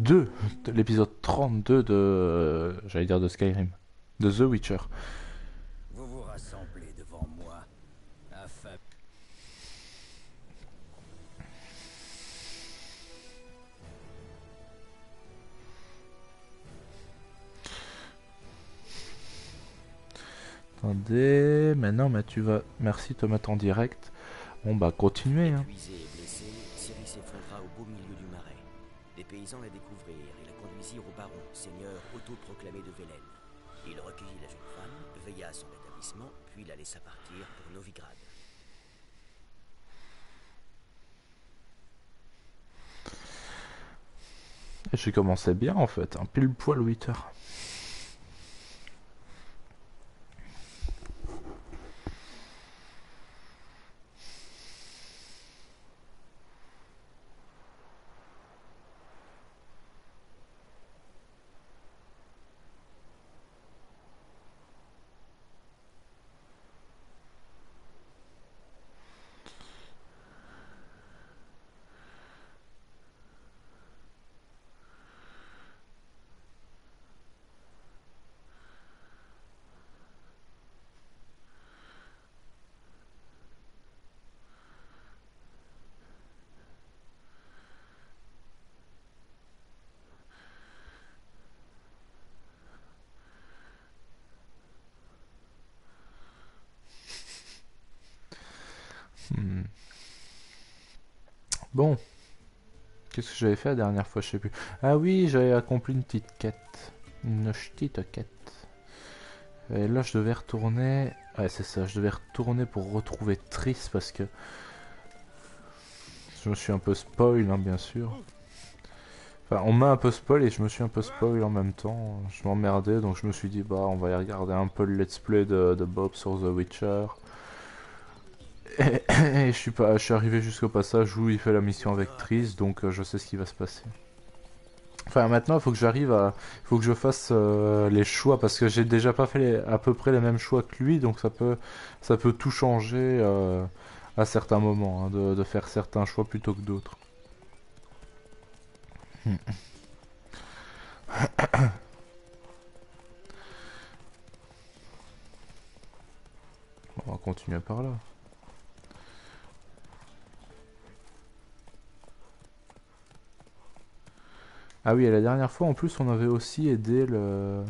2, l'épisode 32 de, j'allais dire de Skyrim, de The Witcher. Vous vous rassemblez devant moi, affamés. Attendez, maintenant, mais tu vas, merci de te mettre en direct. Bon bah continuez. Hein. Les paysans la découvrirent et la conduisirent au baron, seigneur autoproclamé de Vélène. Il recueillit la jeune femme, veilla à son rétablissement, puis la laissa partir pour Novigrad. J'ai commencé bien en fait, un pile poil 8 heures. Hmm. Bon. Qu'est-ce que j'avais fait la dernière fois Je sais plus. Ah oui, j'avais accompli une petite quête. Une petite quête. Et là, je devais retourner. Ouais, c'est ça. Je devais retourner pour retrouver Triss parce que. Je me suis un peu spoil, hein, bien sûr. Enfin, on m'a un peu spoil et je me suis un peu spoil en même temps. Je m'emmerdais donc je me suis dit, bah, on va y regarder un peu le let's play de, de Bob sur The Witcher. Je suis je suis arrivé jusqu'au passage où il fait la mission avec Triss, donc euh, je sais ce qui va se passer. Enfin, maintenant, il faut que j'arrive à, faut que je fasse euh, les choix parce que j'ai déjà pas fait à peu près les mêmes choix que lui, donc ça peut, ça peut tout changer euh, à certains moments, hein, de, faire certains choix plutôt que d'autres. On va continuer par là. Ah oui, et la dernière fois, en plus, on avait aussi aidé le...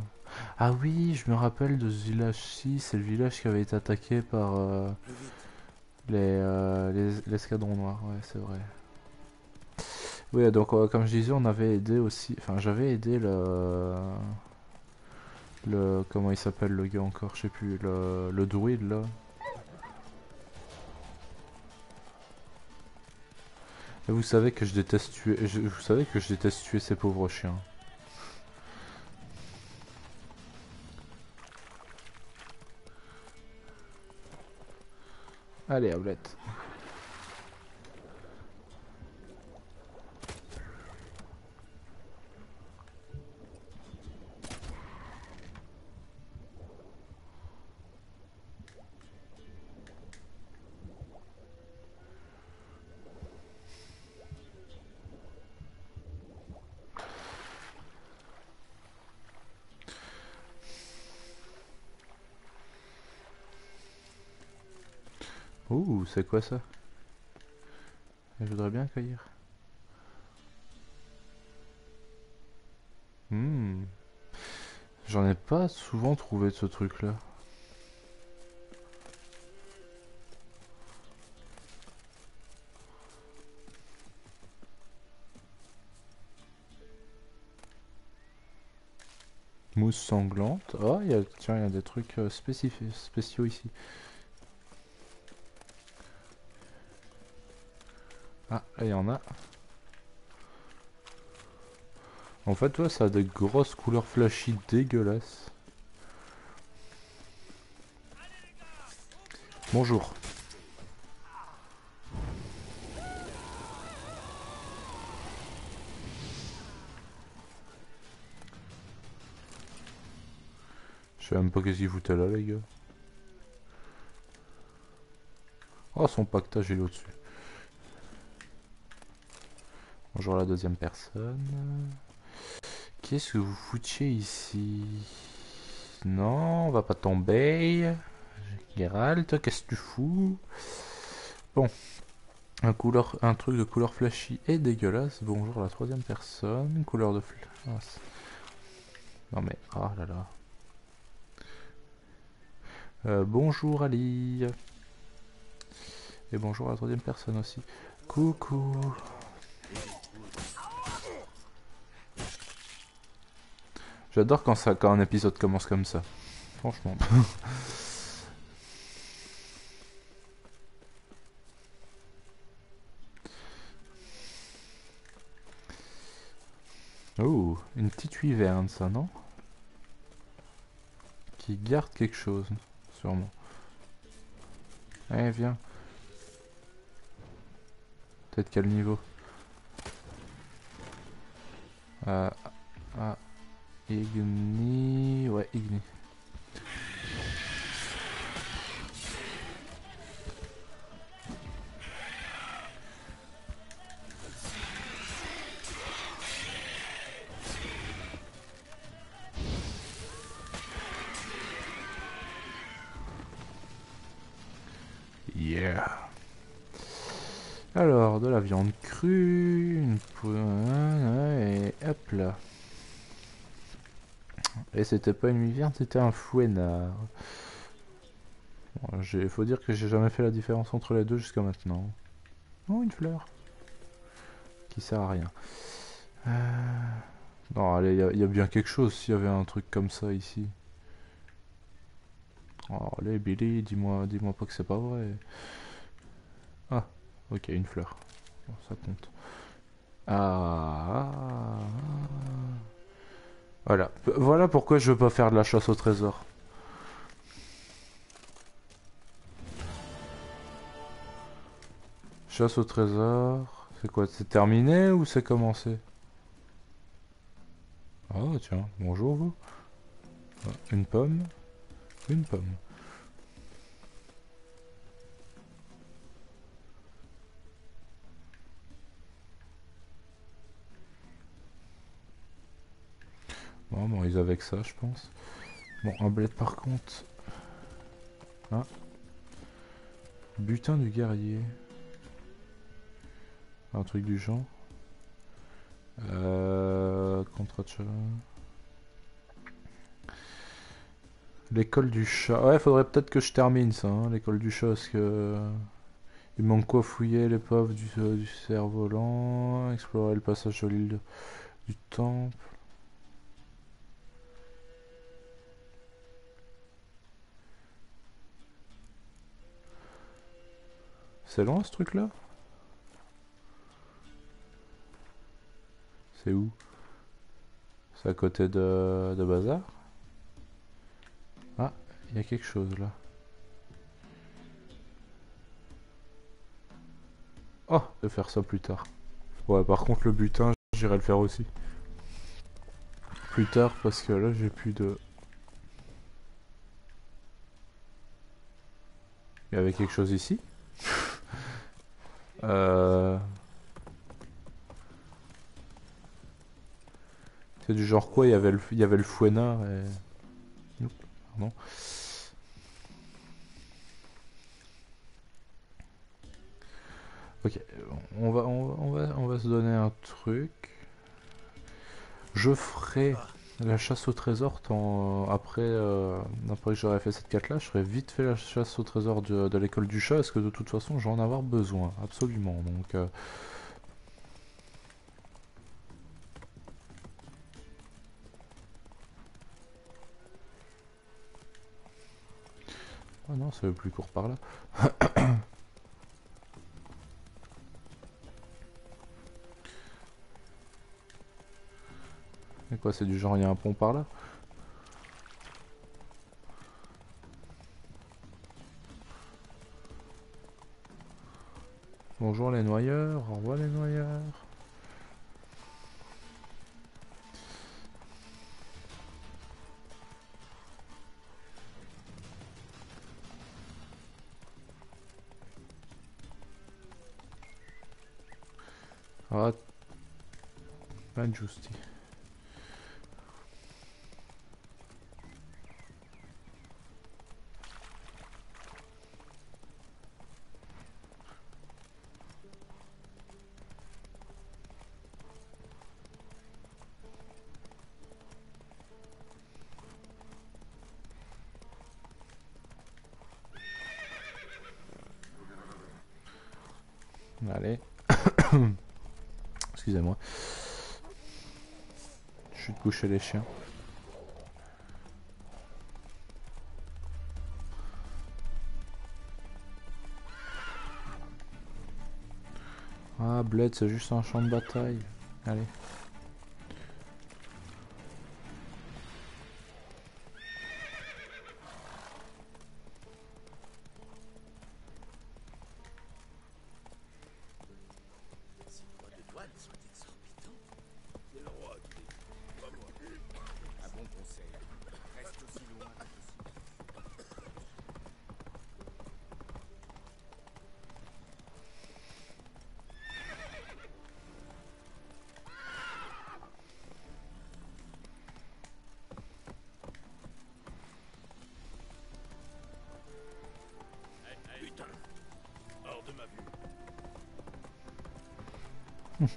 Ah oui, je me rappelle de ce village-ci, c'est le village qui avait été attaqué par euh, les, euh, les- l'escadron noir, ouais, c'est vrai. Oui, donc euh, comme je disais, on avait aidé aussi, enfin j'avais aidé le... Le... Comment il s'appelle le gars encore, je sais plus, le, le druide là. Vous savez que je déteste tuer, vous savez que je déteste tuer ces pauvres chiens. Allez, Ablette. C'est quoi ça? Je voudrais bien cueillir. Hmm. J'en ai pas souvent trouvé de ce truc-là. Mousse sanglante. Oh, y a, tiens, il y a des trucs euh, spécifi- spéciaux ici. Ah, là, il y en a. En fait, ouais, ça a des grosses couleurs flashy dégueulasses. Bonjour. Je sais même pas qu'est-ce qu'il foutait là, les gars. Oh, son pactage, est au-dessus. Bonjour la deuxième personne. Qu'est-ce que vous foutiez ici? Non, on va pas tomber. Geralt, qu'est-ce que tu fous? Bon. Un, couleur, un truc de couleur flashy et dégueulasse. Bonjour la troisième personne. Couleur de flash. Non mais, ah là là. Euh, bonjour Ali. Et bonjour à la troisième personne aussi. Coucou. J'adore quand ça, quand un épisode commence comme ça. Franchement. oh, une petite wyverne ça, non? Qui garde quelque chose, sûrement. Allez, viens. Peut-être quel niveau euh, ah. Igni... Ouais, Igni. Yeah. Alors, de la viande crue, une et hop là. Et c'était pas une wyverne, c'était un fouenard. Il faut dire que j'ai jamais fait la différence entre les deux jusqu'à maintenant. Oh, une fleur. Qui sert à rien. Euh, non, allez, il y, a bien quelque chose s'il y avait un truc comme ça ici. Oh, allez, Billy, dis-moi dis pas que c'est pas vrai. Ah, ok, une fleur. ça compte. ah. Voilà. Voilà pourquoi je veux pas faire de la chasse au trésor. Chasse au trésor. C'est quoi C'est terminé ou c'est commencé? Oh tiens, bonjour vous. Une pomme. Une pomme. Bon, bon, ils avec ça, je pense. Bon, un bled par contre. Ah. Butin du guerrier. Un truc du genre. Euh, contrat de L'école du chat. Ouais, faudrait peut-être que je termine ça, hein, l'école du chat, parce que... Il manque quoi fouiller l'épave du, euh, du cerf-volant, explorer le passage de l'île du temple. C'est loin ce truc là C'est où? C'est à côté de, de Bazar? Ah, il y a quelque chose là. Oh, de faire ça plus tard. Ouais, par contre le butin, j'irai le faire aussi. Plus tard parce que là j'ai plus de... Il y avait quelque chose ici? Euh... C'est du genre quoi Il y avait le, il y avait le fouenard et... Ok, on va, on, va, on va se donner un truc. Je ferai la chasse au trésor tant, après, euh, après que j'aurais fait cette quête là, je ferai vite fait la chasse au trésor de, l'école du chat parce que de toute façon j'en ai avoir besoin, absolument. Donc euh... Oh non, c'est plus court par là. C'est du genre, il y a un pont par là Bonjour les noyeurs, au revoir les noyeurs. Ah. Les chiens. Ah, Bled, c'est juste un champ de bataille. Allez.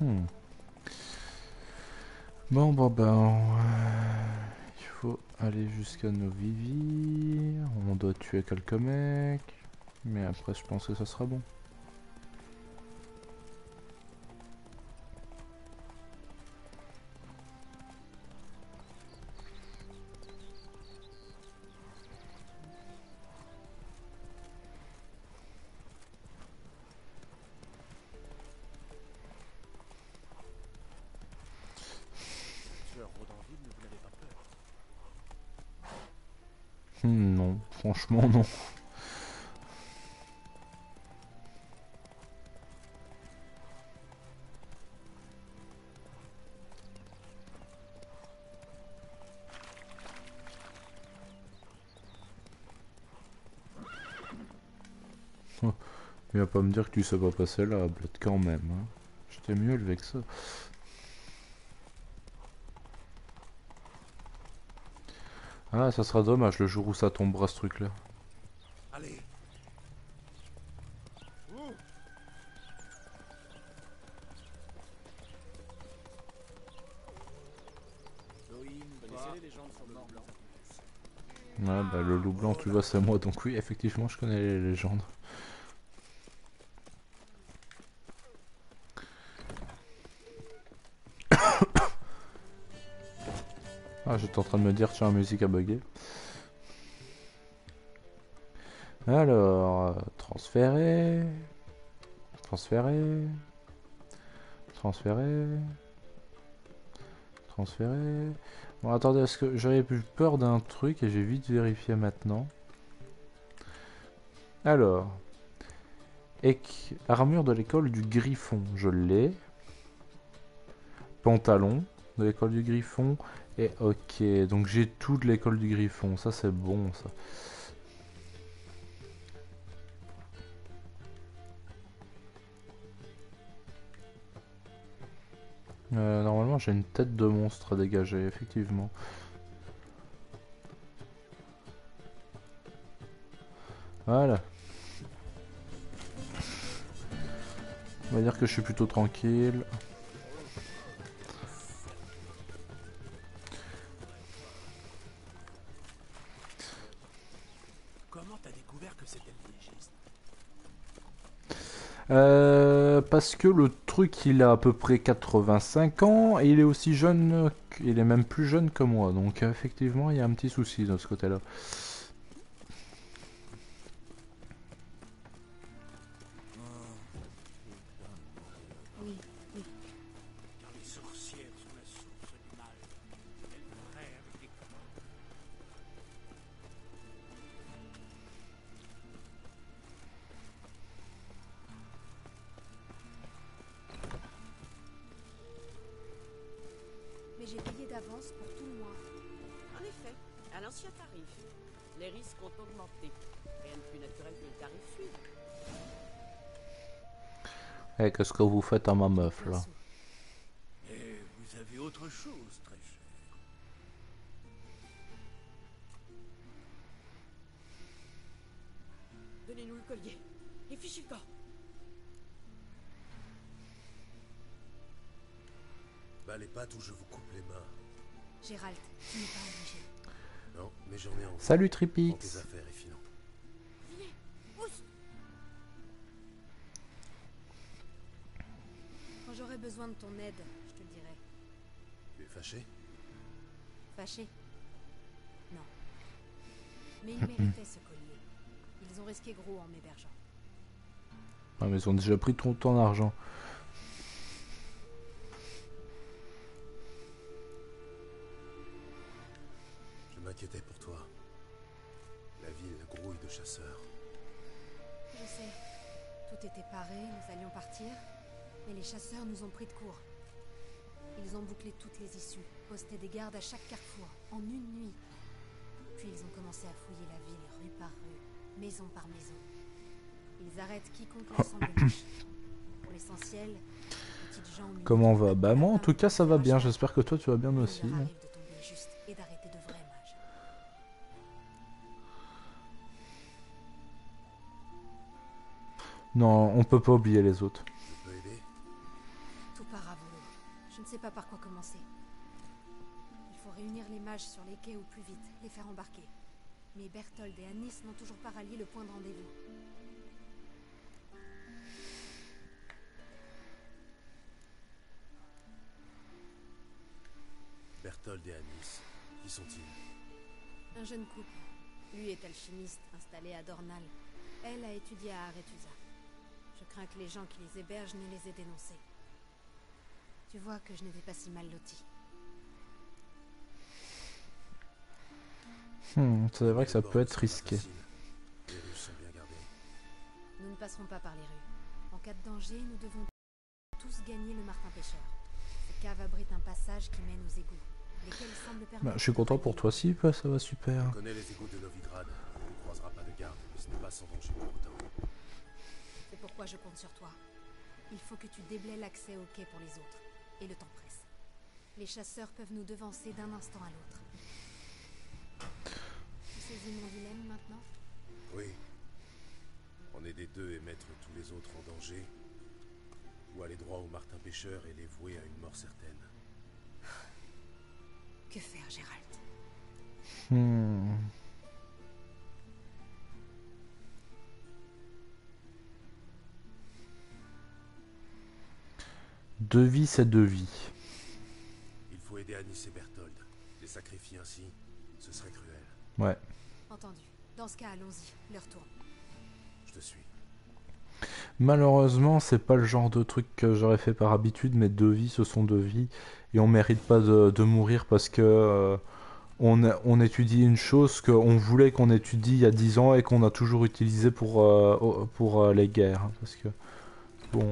Mhm. Bon, bon, ben, euh, il faut aller jusqu'à nos vivis. On doit tuer quelques mecs. Mais après, je pense que ça sera bon. Il va pas me dire que tu sais pas passer là, Bled, quand même. Hein. J'étais mieux élevé que ça. Ah, ça sera dommage le jour où ça tombera ce truc là. Allez Ouais, bah le loup blanc, tu vois, c'est moi, donc oui, effectivement, je connais les légendes. Ah, j'étais en train de me dire, tiens, la musique a bugué. Alors, euh, transférer. Transférer. Transférer. Transférer. Bon, attendez, est-ce que j'avais plus peur d'un truc et j'ai vite vérifié maintenant. Alors. Armure de l'école du Griffon, je l'ai. Pantalon de l'école du Griffon. Et ok, donc j'ai tout de l'école du Griffon, ça c'est bon ça. Euh, normalement j'ai une tête de monstre à dégager, effectivement. Voilà. On va dire que je suis plutôt tranquille. Euh, parce que le truc il a à peu près 85 ans et il est aussi jeune, il est même plus jeune que moi, donc euh, effectivement il y a un petit souci de ce côté-là. Qu'est-ce que vous faites à ma meuf là. Et vous avez autre chose, très cher. Donnez-nous le collier. Et fichez le corps. Bah les pattes ou je vous coupe les mains. Gérald, tu n'es pas obligé. Non, mais j'en ai envie. Salut Tripix besoin de ton aide, je te le dirai. Tu es fâché? Fâché? Non. Mais ils méritaient ce collier. Ils ont risqué gros en m'hébergeant. Ah, mais ils ont déjà pris ton argent. Je m'inquiétais pour toi. La ville grouille de chasseurs. Je sais. Tout était paré, nous allions partir. Mais les chasseurs nous ont pris de court. Ils ont bouclé toutes les issues, posté des gardes à chaque carrefour, en une nuit. Puis ils ont commencé à fouiller la ville, rue par rue, maison par maison. Ils arrêtent quiconque leur semble. Pour l'essentiel, petites gens Comment de va Bah moi en tout cas ça va bien, j'espère que toi tu vas bien aussi. hein. Non, on peut pas oublier les autres. Pas par quoi commencer. Il faut réunir les mages sur les quais au plus vite, les faire embarquer. Mais Berthold et Anis n'ont toujours pas rallié le point de rendez-vous. Berthold et Anis. Qui sont-ils? Un jeune couple. Lui est alchimiste, installé à Dornal. Elle a étudié à Aretusa. Je crains que les gens qui les hébergent ne les aient dénoncés. Tu vois que je n'étais pas si mal lotie. Hmm, c'est vrai que ça peut être risqué. Les rues sont bien gardées. Nous ne passerons pas par les rues. En cas de danger, nous devons tous gagner le Martin Pêcheur. Cette cave abrite un passage qui mène aux égouts, lesquels semblent permettre... Bah, je suis content pour toi si, bah, ça va super. On connaît les égouts de Novigrad. On ne croisera pas de garde, mais ce n'est pas sans danger pour autant. C'est pourquoi je compte sur toi. Il faut que tu déblaies l'accès au quai pour les autres. Et le temps presse. Les chasseurs peuvent nous devancer d'un instant à l'autre. Tu saisis mon dilemme maintenant? Oui. En aider deux et mettre tous les autres en danger. Ou aller droit au Martin Pêcheur et les vouer à une mort certaine. Que faire, Gérald? Hmm. Deux vies, c'est deux vies. Il faut aider Anis et Berthold. Les sacrifier ainsi, ce serait cruel. Ouais. Entendu. Dans ce cas, allons-y. Leur tourne. Je te suis. Malheureusement, c'est pas le genre de truc que j'aurais fait par habitude, mais deux vies, ce sont deux vies. Et on mérite pas de, de mourir parce que euh, on, a- on étudie une chose qu'on voulait qu'on étudie il y a 10 ans et qu'on a toujours utilisé pour, euh, pour euh, les guerres. Parce que, bon.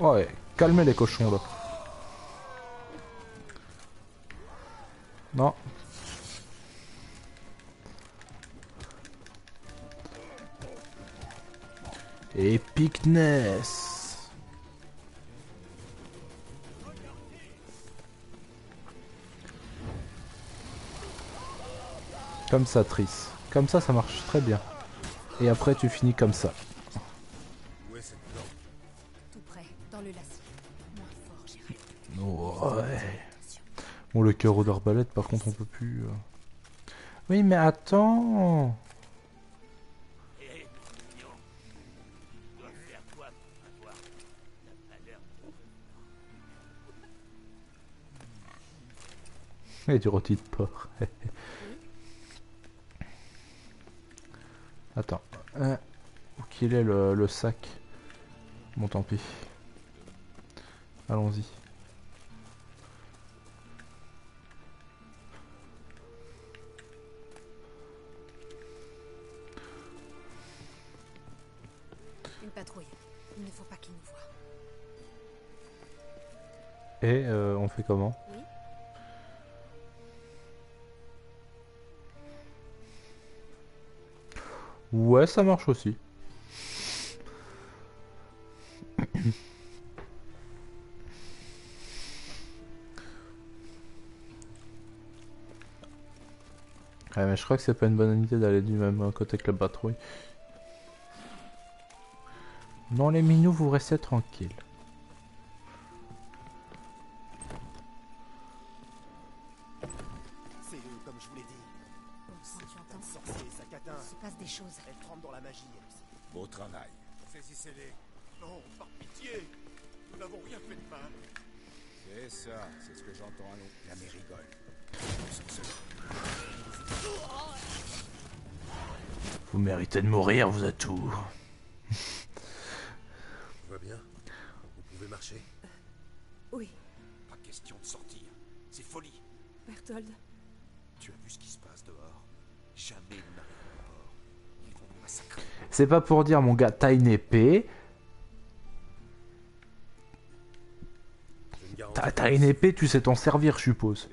Ouais, calmez les cochons là. Non. Epicness. Comme ça, Triss. Comme ça, ça marche très bien. Et après, tu finis comme ça. Bon, le carreau d'arbalète, par contre, on peut plus. euh. Oui, mais attends. Et du rôti de porc. Attends. Euh, où qu'il est le, le sac? Bon, tant pis. Allons-y. Et euh, on fait comment? Ouais, ça marche aussi. Mais je crois que c'est pas une bonne idée d'aller du même côté que la patrouille. Non, les minous, vous restez tranquilles. Pas pour dire, mon gars, t'as une épée. T'as une épée, tu sais t'en servir, je suppose.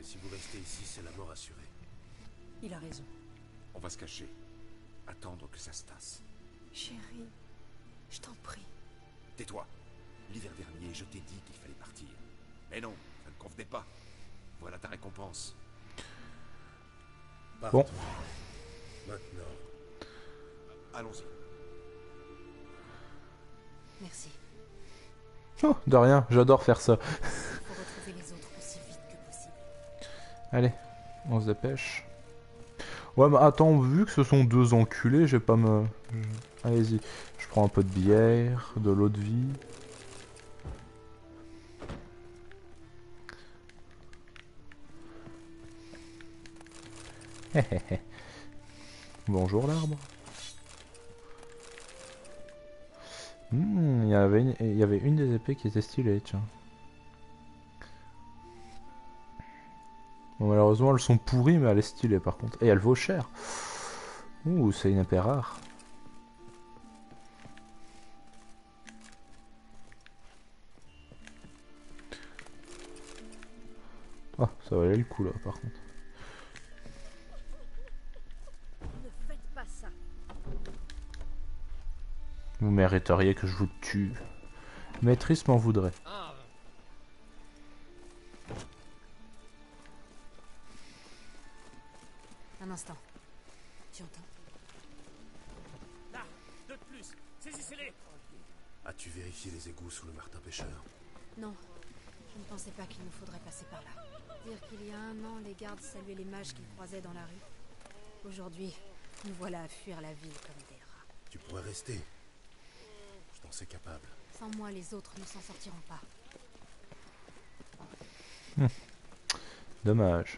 Merci. Oh, de rien, j'adore faire ça. Il faut retrouver les autres aussi vite que possible. Allez, on se dépêche. Ouais, mais attends, vu que ce sont deux enculés, je vais pas me... je- Allez-y, je prends un peu de bière, de l'eau de vie. Bonjour l'arbre. Hmm, il y avait une- il y avait une des épées qui était stylée, tiens. Bon, malheureusement, elles sont pourries, mais elle est stylée par contre. Et elle vaut cher. Ouh, c'est une épée rare. Ah, ça valait le coup là, par contre. Vous mériteriez que je vous tue. Maîtrise m'en voudrait. Un instant. Tu entends? Là, deux de plus. Saisissez-les. As-tu vérifié les égouts sous le Martin Pêcheur? Non. Je ne pensais pas qu'il nous faudrait passer par là. Dire qu'il y a un an, les gardes saluaient les mages qu'ils croisaient dans la rue. Aujourd'hui, nous voilà à fuir la ville comme des rats. Tu pourrais rester. Je t'en sais capable. Sans moi, les autres ne s'en sortiront pas. Dommage.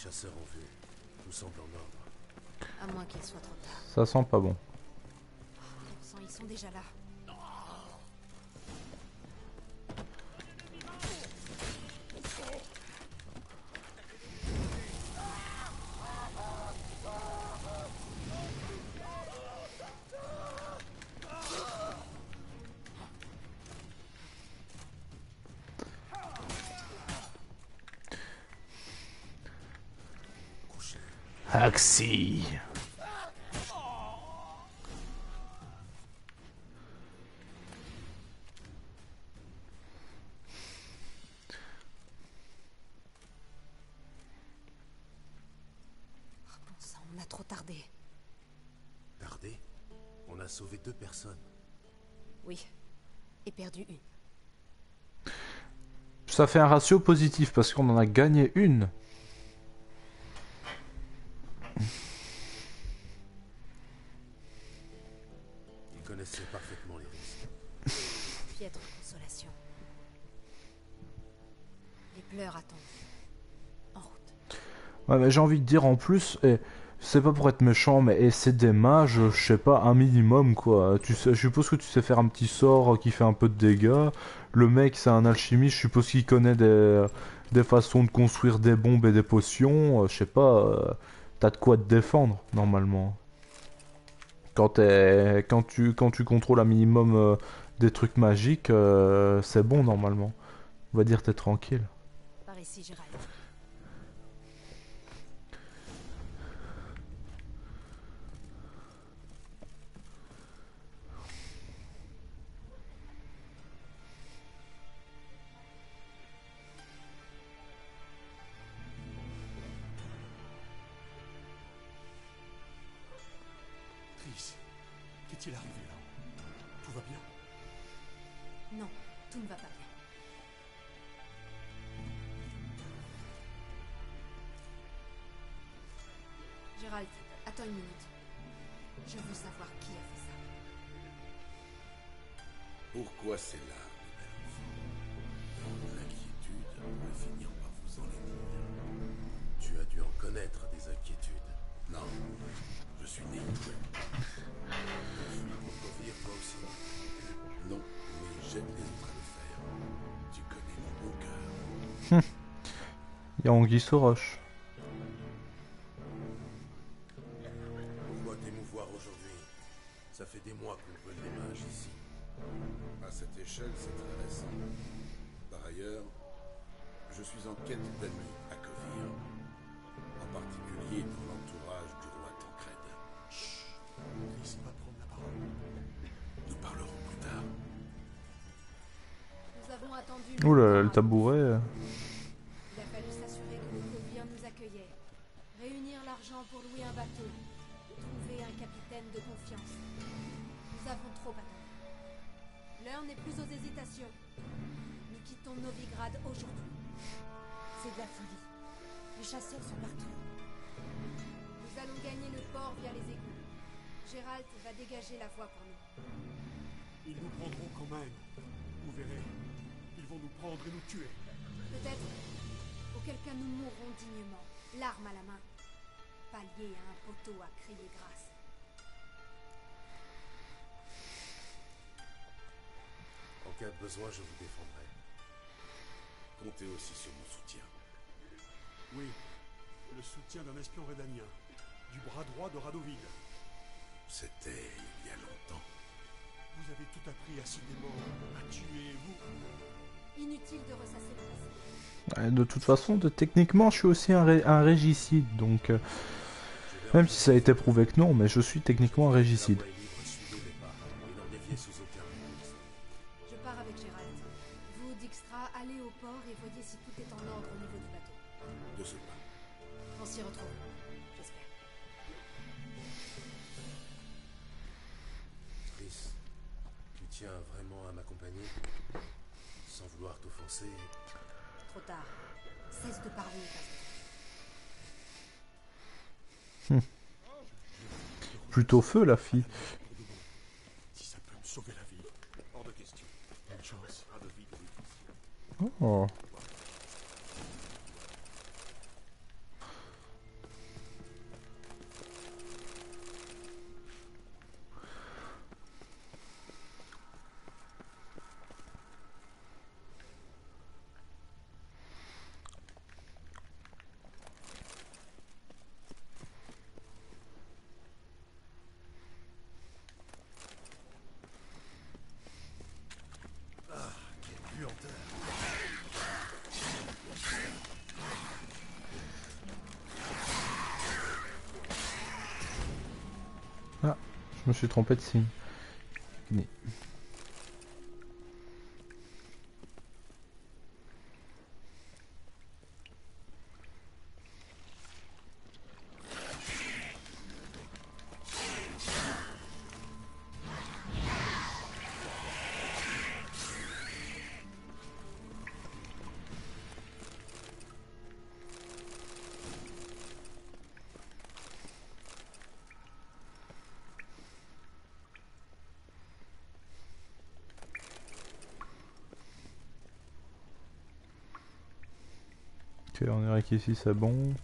Garde ni chasseur en vue. Tout semble en ordre. À moins qu'il soit trop tard. Ça sent pas bon. Bon sang, ils sont déjà là. A sauvé deux personnes. Oui. Et perdu une. Ça fait un ratio positif parce qu'on en a gagné une. Ils connaissaient parfaitement les risques. Piètre consolation. Les pleurs attendent. En route. Ouais, mais j'ai envie de dire en plus, et c'est pas pour être méchant, mais et c'est des mages, je sais pas, un minimum quoi. Tu sais, je suppose que tu sais faire un petit sort qui fait un peu de dégâts. Le mec, c'est un alchimiste, je suppose qu'il connaît des, des façons de construire des bombes et des potions. euh, je sais pas, euh, t'as de quoi te défendre normalement. Quand, tu, quand tu contrôles un minimum euh, des trucs magiques, euh, c'est bon normalement. On va dire t'es tranquille. Par ici. Tanguy Sauroche. je vous défendrai. Comptez aussi sur mon soutien. Oui, le soutien d'un espion rédanien, du bras droit de Radovid. C'était il y a longtemps. Vous avez tout appris à Sidémon, à tuer, vous. Inutile de ressasser le passé. De toute façon, techniquement, je suis aussi un, ré, un régicide, donc... Euh, même si ça a été prouvé que non, mais je suis techniquement un régicide. s'y retrouve. J'espère. Chris, tu tiens vraiment à m'accompagner Sans vouloir t'offenser? Trop tard. Cesse de parler. Hum. Plutôt feu, la fille. Si ça peut me sauver la vie, hors de question. Bonne chance. Oh. compétition on dirait qu'ici c'est bon.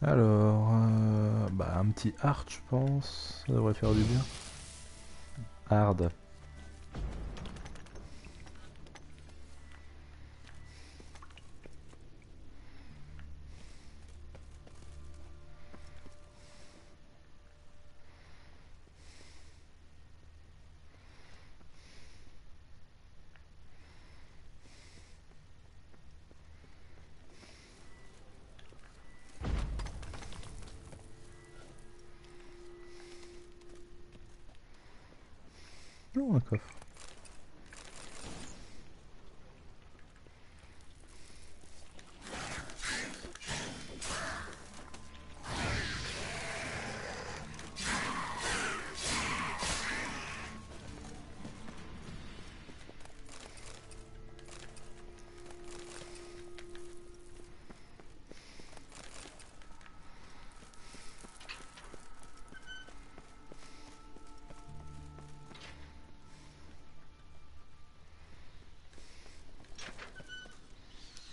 Alors, euh, bah un petit hard je pense, ça devrait faire du bien. Hard.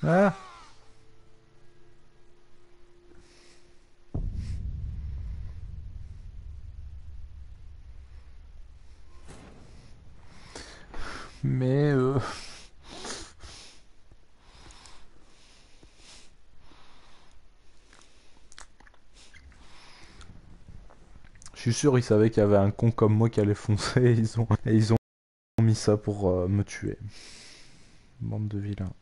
Ah Mais euh... Je suis sûr ils savaient qu'il y avait un con comme moi qui allait foncer et ils ont, et ils ont mis ça pour euh, me tuer. Bande de vilains.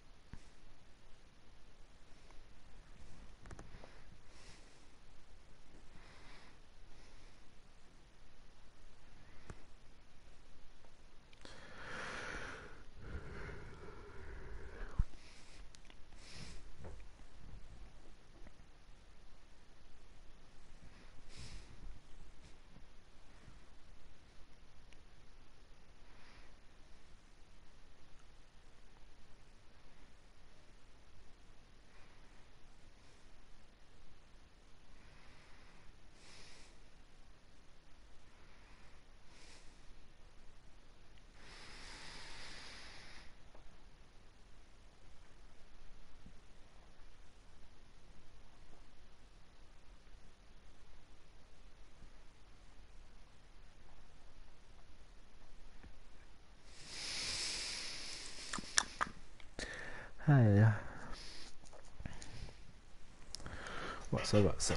Ça va, ça.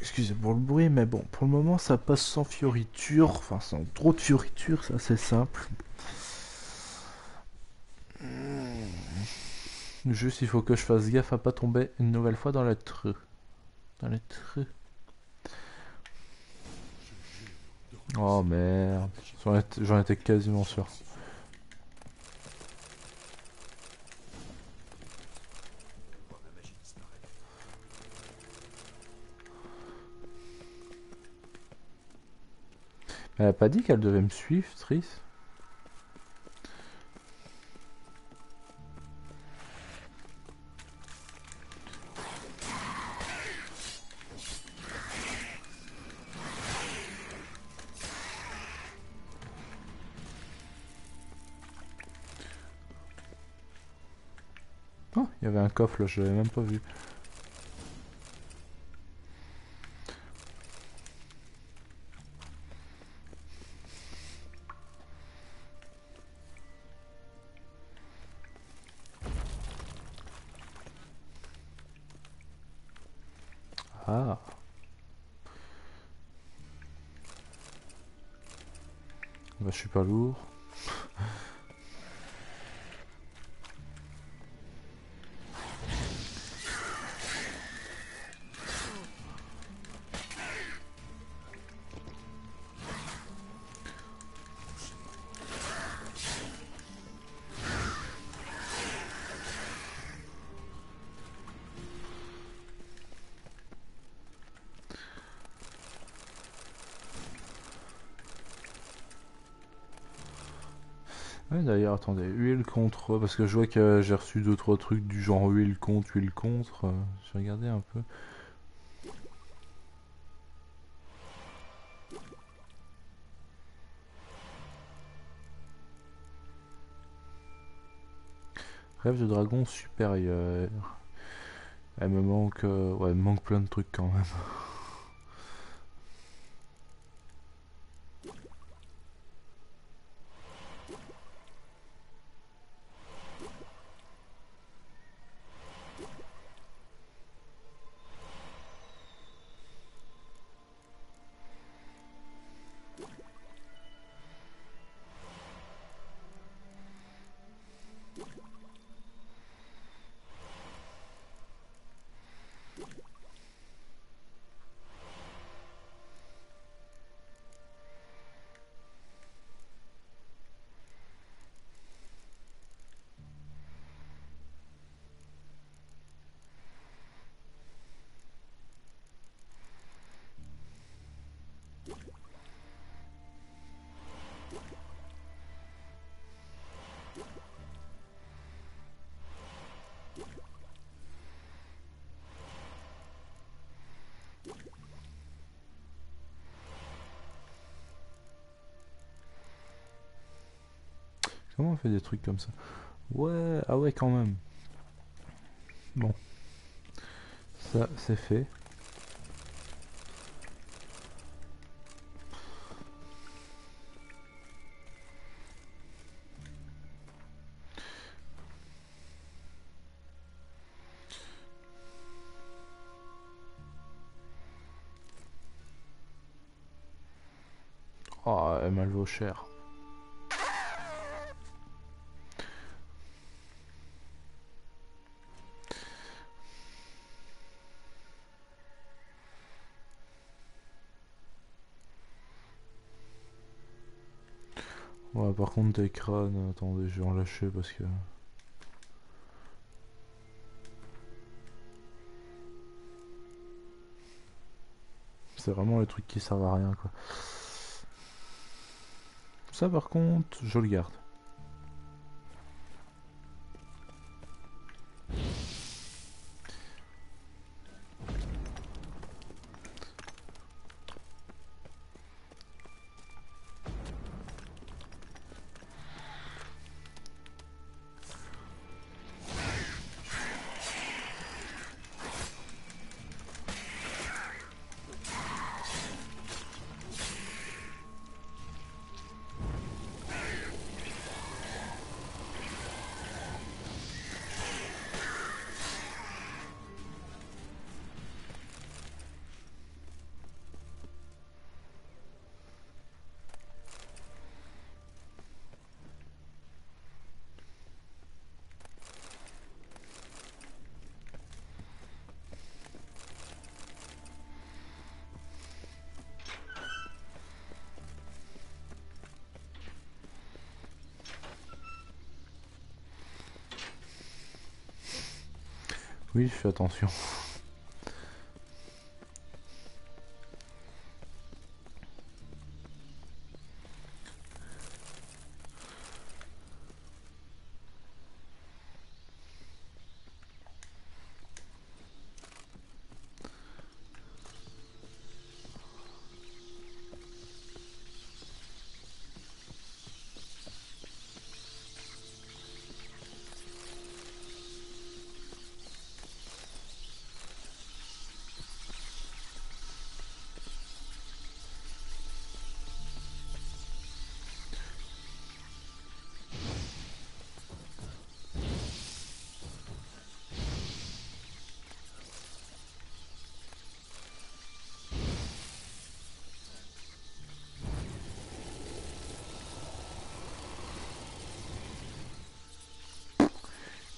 Excusez pour le bruit, mais bon, pour le moment, ça passe sans fioriture. Enfin, sans trop de fioritures, c'est assez simple. Juste, il faut que je fasse gaffe à pas tomber une nouvelle fois dans le trou. Dans le trou. Oh merde. J'en étais quasiment sûr. Elle a pas dit qu'elle devait me suivre, Triss Oh, il y avait un coffre là, je l'avais même pas vu. Ah. Bah, je suis pas lourd. D'ailleurs, attendez, huile contre. Parce que je vois que j'ai reçu 2-3 trucs du genre huile contre, huile contre. euh, J'ai regardé un peu. Rêve de dragon supérieur. Elle me manque. euh, Ouais, elle me manque plein de trucs quand même. Fait des trucs comme ça Ouais, ah ouais, quand même. Bon. Ça, c'est fait. Oh, elle m'a vaut cher. Par contre, des crânes, attendez, je vais en lâcher parce que. C'est vraiment les trucs qui servent à rien, quoi. Ça, par contre, je le garde. Oui, je fais attention.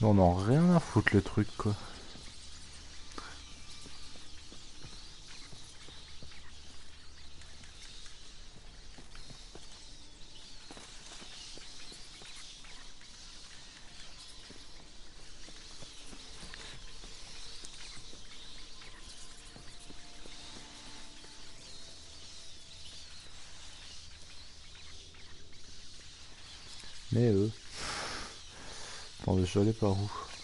On en rien à foutre le truc quoi. Mais eux... Je vais aller par où?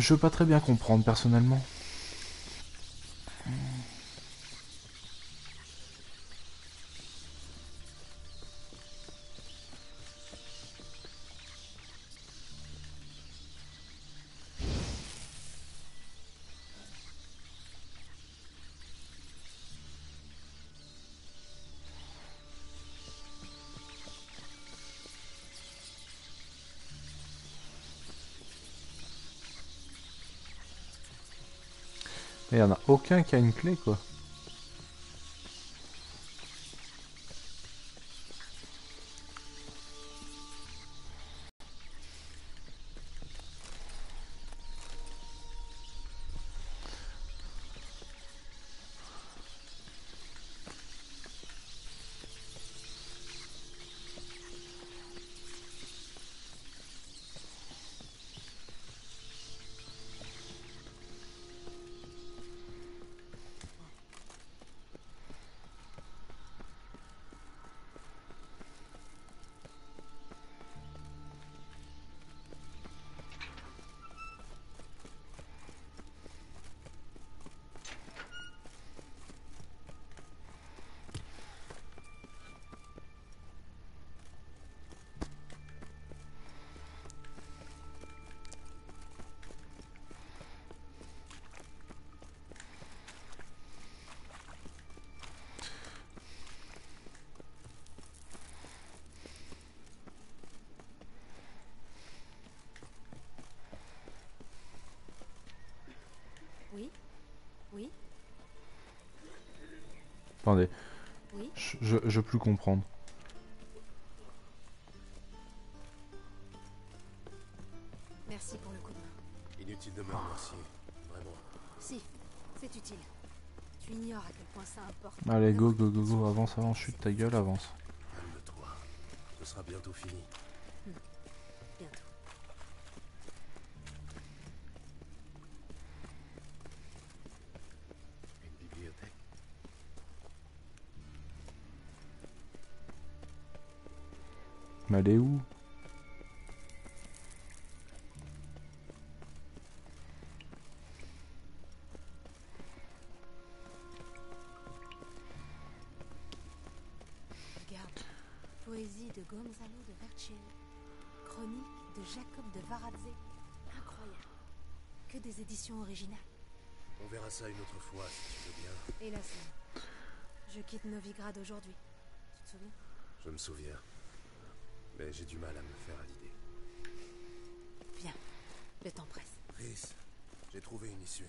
Je veux pas très bien comprendre personnellement. Il y en a aucun qui a une clé quoi. Attendez, Oui je, je, je veux plus comprendre. Merci pour le coup de main. Inutile de me remercier. Vraiment. Si, c'est utile. Tu ignores à quel point ça importe. Allez, go, go, go, go, avance, avance, chute ta gueule, avance. Calme-toi. Ce sera bientôt fini. Bientôt. Mais elle est où? Regarde. Poésie de Gonzalo de Vercelli. Chronique de Jacob de Varadze. Incroyable. Que des éditions originales. On verra ça une autre fois si tu veux bien. Scène. Je quitte Novigrad aujourd'hui. Tu te souviens? Je me souviens. Mais j'ai du mal à me faire à l'idée. Bien. Le temps presse. Chris, j'ai trouvé une issue.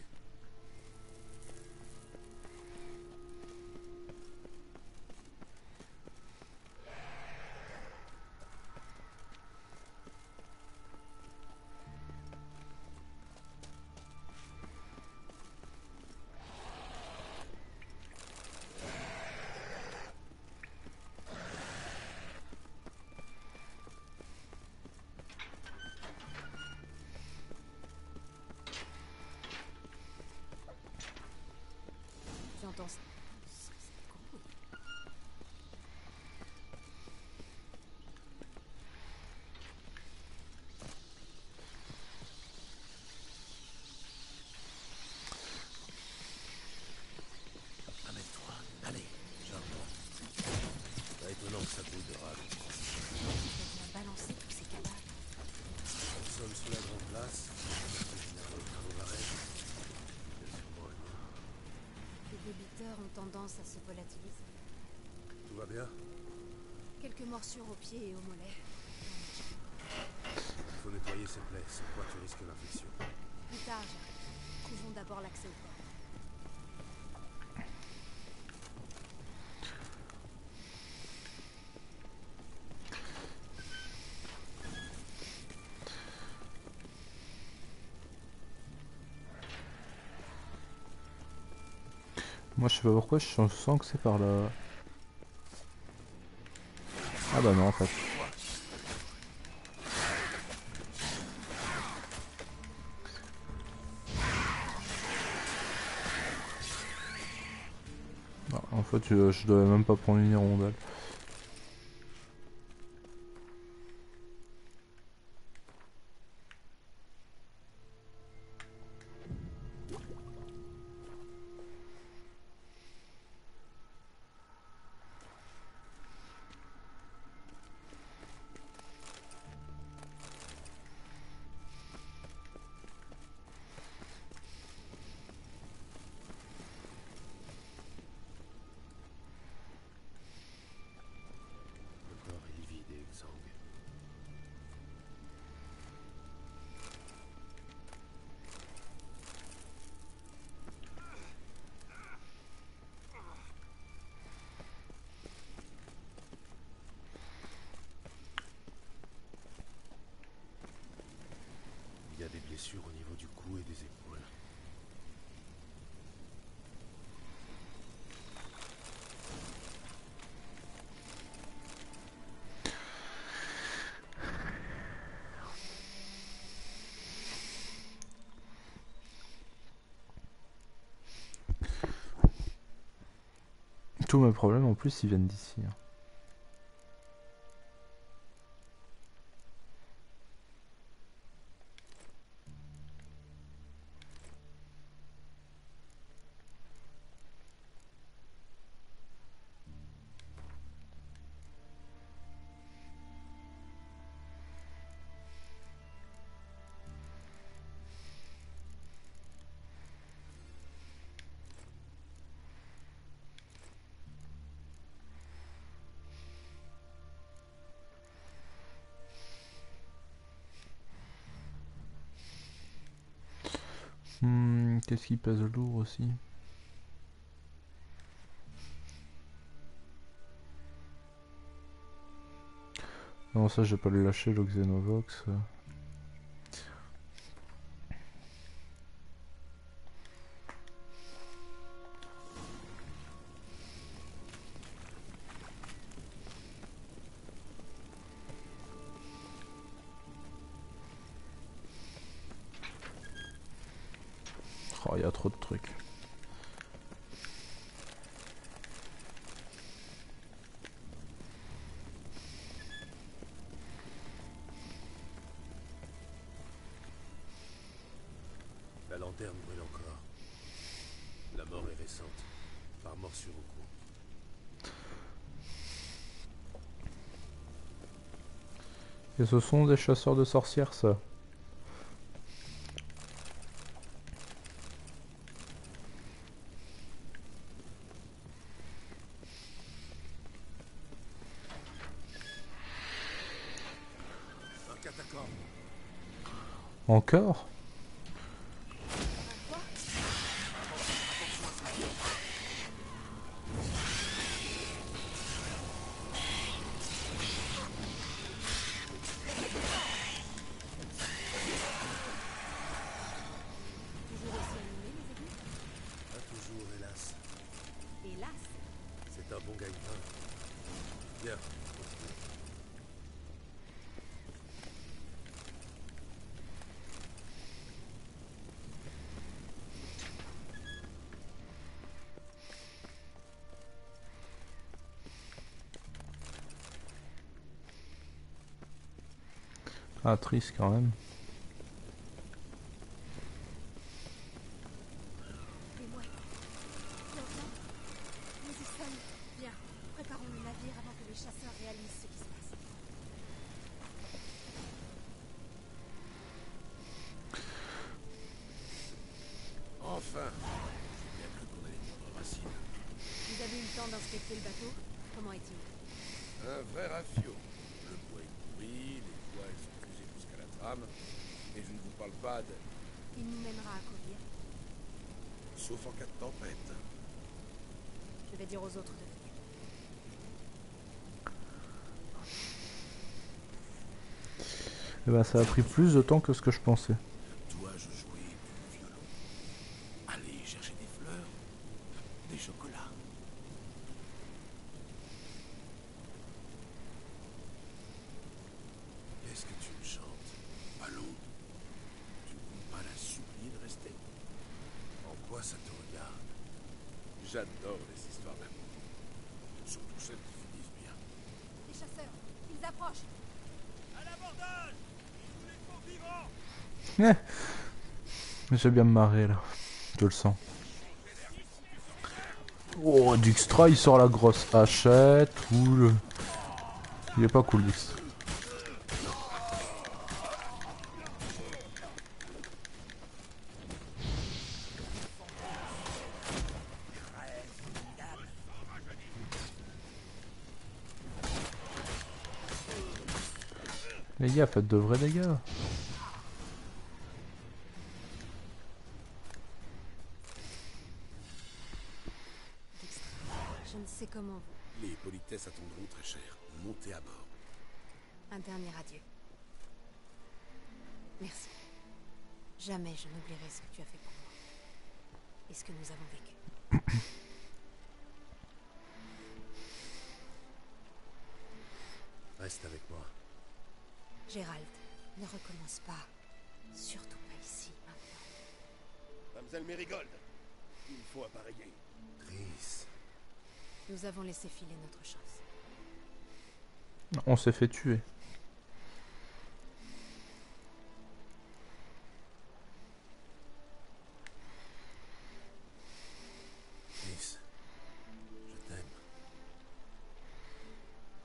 Quelques morsures aux pieds et aux mollets. Il faut nettoyer ces plaies, sans quoi tu risques l'infection. Plus tard, j'arrive. Trouvons d'abord l'accès au port. Moi je sais pas pourquoi, je sens que c'est par là. Ah bah non en fait. Non, en fait je, je devais même pas prendre une hirondelle. Au niveau du cou et des épaules. Tous mes problèmes en plus ils viennent d'ici. hein. pèse lourd aussi. Non, ça, je vais pas le lâcher, le Xenovox. Ce sont des chasseurs de sorcières, ça. Encore allait prendre racine. Vous avez eu le temps d'inspecter le bateau? Comment est-il? Un vrai rafio. Le bois est pourri, les voiles sont fusées jusqu'à la trame. Et je ne vous parle pas de... Il nous mènera à Kovir. Sauf en cas de tempête. Je vais dire aux autres de venir. Eh ben, ça a pris plus de temps que ce que je pensais. Dois-je jouer du violon Aller chercher des fleurs Des chocolats Qu'est-ce que tu me chantes Allons Tu ne comptes pas la supplier de rester En quoi ça te regarde J'adore les histoires d'amour. Surtout celles qui finissent bien. Les chasseurs, ils approchent. À l'abordage Tous les faux vivants J'ai bien me marrer là. Je le sens. Oh, Dijkstra il sort la grosse hachette. Cool. Il est pas cool, Dijkstra. Les gars, faites de vrais dégâts. Je ne sais comment politesses attendront très cher. Montez à bord. Un dernier adieu. Merci. Jamais je n'oublierai ce que tu as fait pour moi. Et ce que nous avons vécu. Reste avec moi. Gérald, ne recommence pas. Surtout pas ici, maintenant. Mademoiselle Mérigold, il faut appareiller. Tris, Nous avons laissé filer notre chance. On s'est fait tuer. Tris, je t'aime.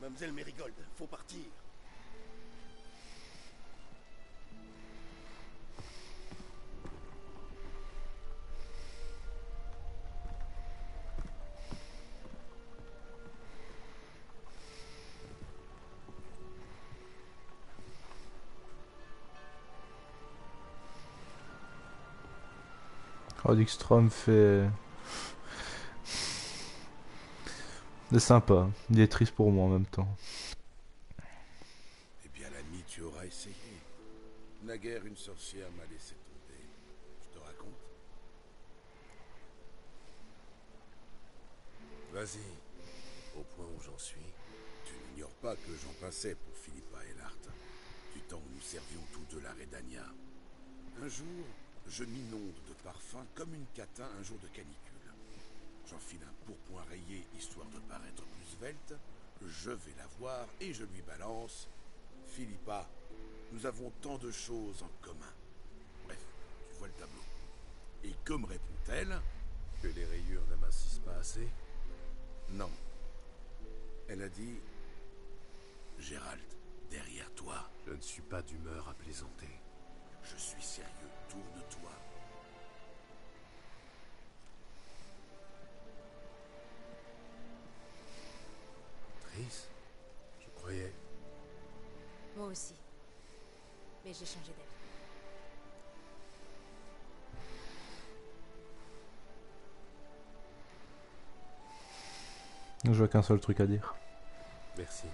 Mademoiselle Dijkstrom fait... Il est sympa. Il est triste pour moi en même temps. pas essayer. Naguère, une sorcière m'a laissé tomber. Je te raconte Vas-y, au point où j'en suis. Tu n'ignores pas que j'en passais pour Philippa et Lart, du temps où nous servions tous de la Redania. Un jour, je m'inonde de parfum comme une catin un jour de canicule. J'enfile un pourpoint rayé histoire de paraître plus svelte. Je vais la voir et je lui balance. Philippa, nous avons tant de choses en commun. Bref, tu vois le tableau. Et comme répond-elle? Que les rayures n'amincissent pas assez Non. Elle a dit Gérald, derrière toi. Je ne suis pas d'humeur à plaisanter. Je suis sérieux. Tourne-toi. Tris Je croyais? Moi aussi. Mais j'ai changé d'avis. Je vois qu'un seul truc à dire. Merci.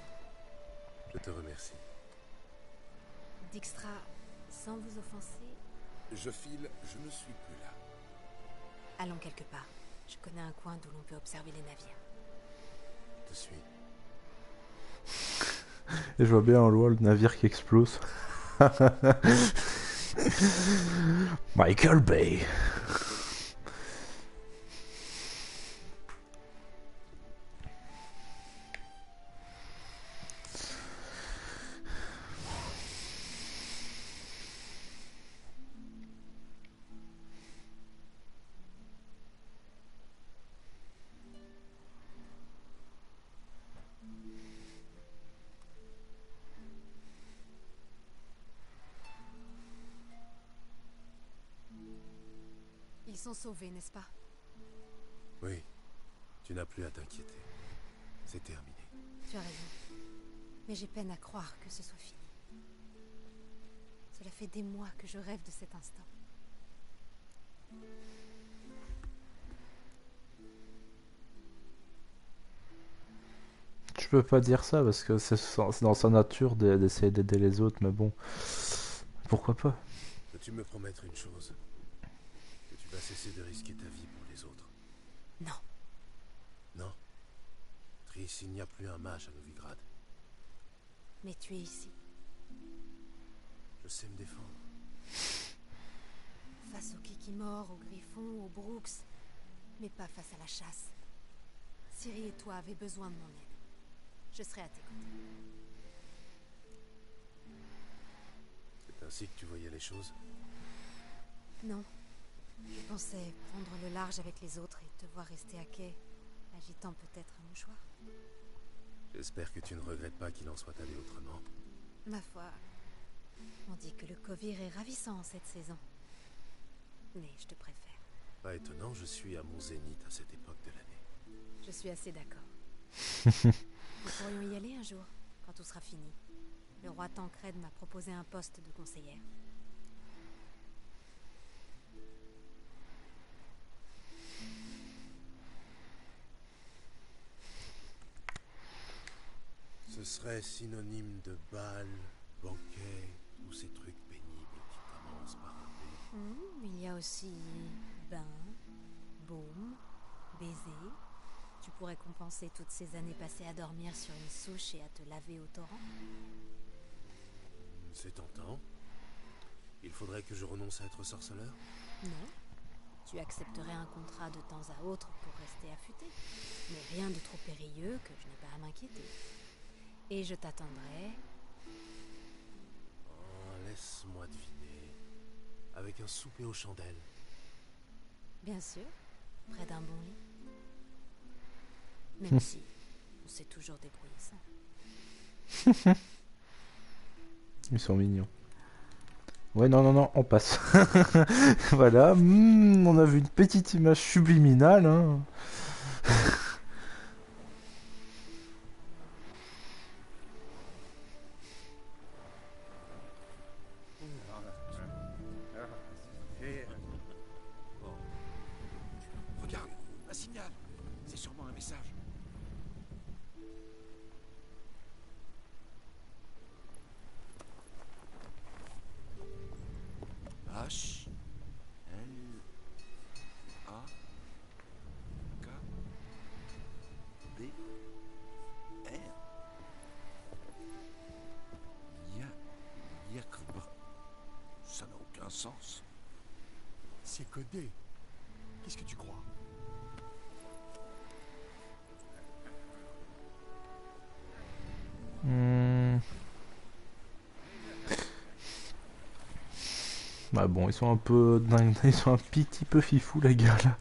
Je te remercie. Dijkstra, sans vous offenser, Je file, je ne suis plus là. allons quelque part. Je connais un coin d'où l'on peut observer les navires. Je te suis. Et je vois bien en loin le navire qui explose. Michael Bay. Sauvés, n'est-ce pas Oui. Tu n'as plus à t'inquiéter. C'est terminé. Tu as raison. Mais j'ai peine à croire que ce soit fini. Cela fait des mois que je rêve de cet instant. Je peux pas dire ça parce que c'est dans sa nature d'e- d'essayer d'aider les autres, mais bon. Pourquoi pas? Peux-tu me promettre une chose? Vas cesser de risquer ta vie pour les autres Non. Non? Tris, il n'y a plus un mage à Novigrad. Mais tu es ici, Je sais me défendre. face aux Kikimor, aux Griffons, aux Brooks, mais pas face à la chasse. Ciri et toi avez besoin de mon aide. Je serai à tes côtés. C'est ainsi que tu voyais les choses? Non. Je pensais prendre le large avec les autres et te voir rester à quai, agitant peut-être un mouchoir. J'espère que tu ne regrettes pas qu'il en soit allé autrement. Ma foi, on dit que le Kovir est ravissant en cette saison. Mais je te préfère. Pas étonnant, je suis à mon zénith à cette époque de l'année. Je suis assez d'accord. Nous pourrions y aller un jour, quand tout sera fini. Le roi Tancred m'a proposé un poste de conseillère. Serait synonyme de bal, banquet, tous ces trucs pénibles qui commencent par un B. Hmm, il y a aussi bain, baume, baiser. Tu pourrais compenser toutes ces années passées à dormir sur une souche et à te laver au torrent. C'est tentant. Il faudrait que je renonce à être sorceleur Non. Tu accepterais un contrat de temps à autre pour rester affûté. Mais rien de trop périlleux que je n'ai pas à m'inquiéter. Et je t'attendrai Oh, laisse-moi deviner. Avec un souper aux chandelles. Bien sûr, près d'un bon lit. Même si on s'est toujours débrouillé sans. Ils sont mignons. Ouais, non, non, non, on passe. voilà, hmm, on a vu une petite image subliminale. Hein. Ils sont un peu dingues, ils sont un petit peu fifou les gars là.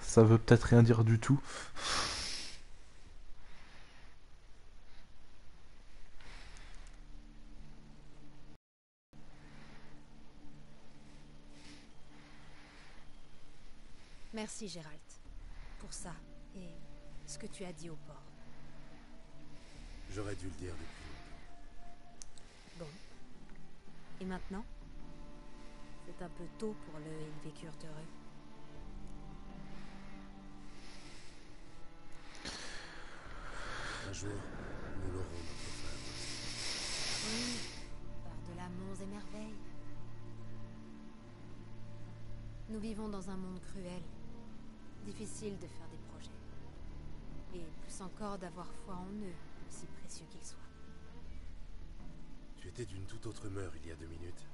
Ça veut peut-être rien dire du tout. Merci, Gérald, pour ça et ce que tu as dit au port. J'aurais dû le dire depuis. Bon. Et maintenant? C'est un peu tôt pour le Ils vécurent heureux. Un jour, nous l'aurons notre femme. Oui, par-delà monts et merveilles. Nous vivons dans un monde cruel. Difficile de faire des projets. Et plus encore d'avoir foi en eux, aussi précieux qu'ils soient. Tu étais d'une toute autre humeur il y a deux minutes.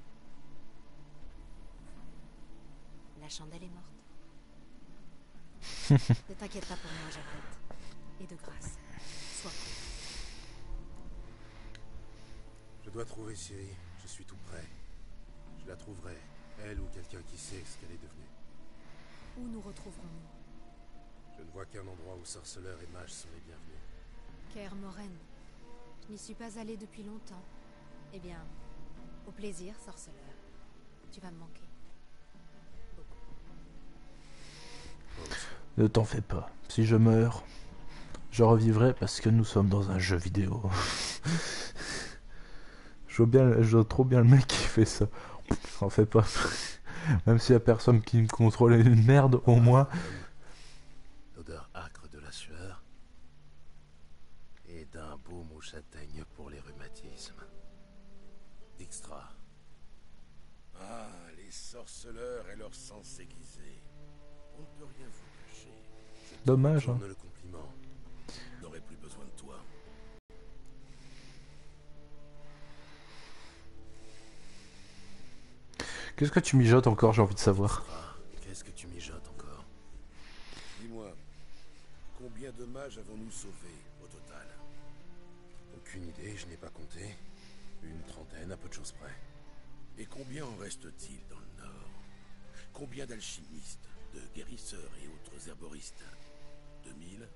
La chandelle est morte. ne t'inquiète pas pour moi, Gérald. Et de grâce, sois prêt. Je dois trouver Siri. Je suis tout prêt. Je la trouverai. Elle ou quelqu'un qui sait ce qu'elle est devenue. Où nous retrouverons-nous? Je ne vois qu'un endroit où sorceleurs et mages sont les bienvenus. Caer Moren. Je n'y suis pas allée depuis longtemps. Eh bien, au plaisir, sorceleur. Tu vas me manquer. Ne t'en fais pas. Si je meurs, je revivrai parce que nous sommes dans un jeu vidéo. je vois trop bien le mec qui fait ça. T'en fais pas. Même s'il y a personne qui me contrôle une merde, au moins. L'odeur âcre de la sueur. Et d'un baume aux châtaignes pour les rhumatismes. Dijkstra. Ah, les sorceleurs et leur sens aiguisé. On ne peut rien te Dommage. Hein. le compliment. Plus besoin de toi. Qu'est-ce que tu mijotes encore, j'ai envie de savoir? Ah, Qu'est-ce que tu mijotes encore? Dis-moi, combien de mages avons-nous sauvés au total? Aucune idée, je n'ai pas compté. Une trentaine, à peu de choses près. Et combien en reste-t-il dans le Nord? Combien d'alchimistes, de guérisseurs et autres herboristes? 2000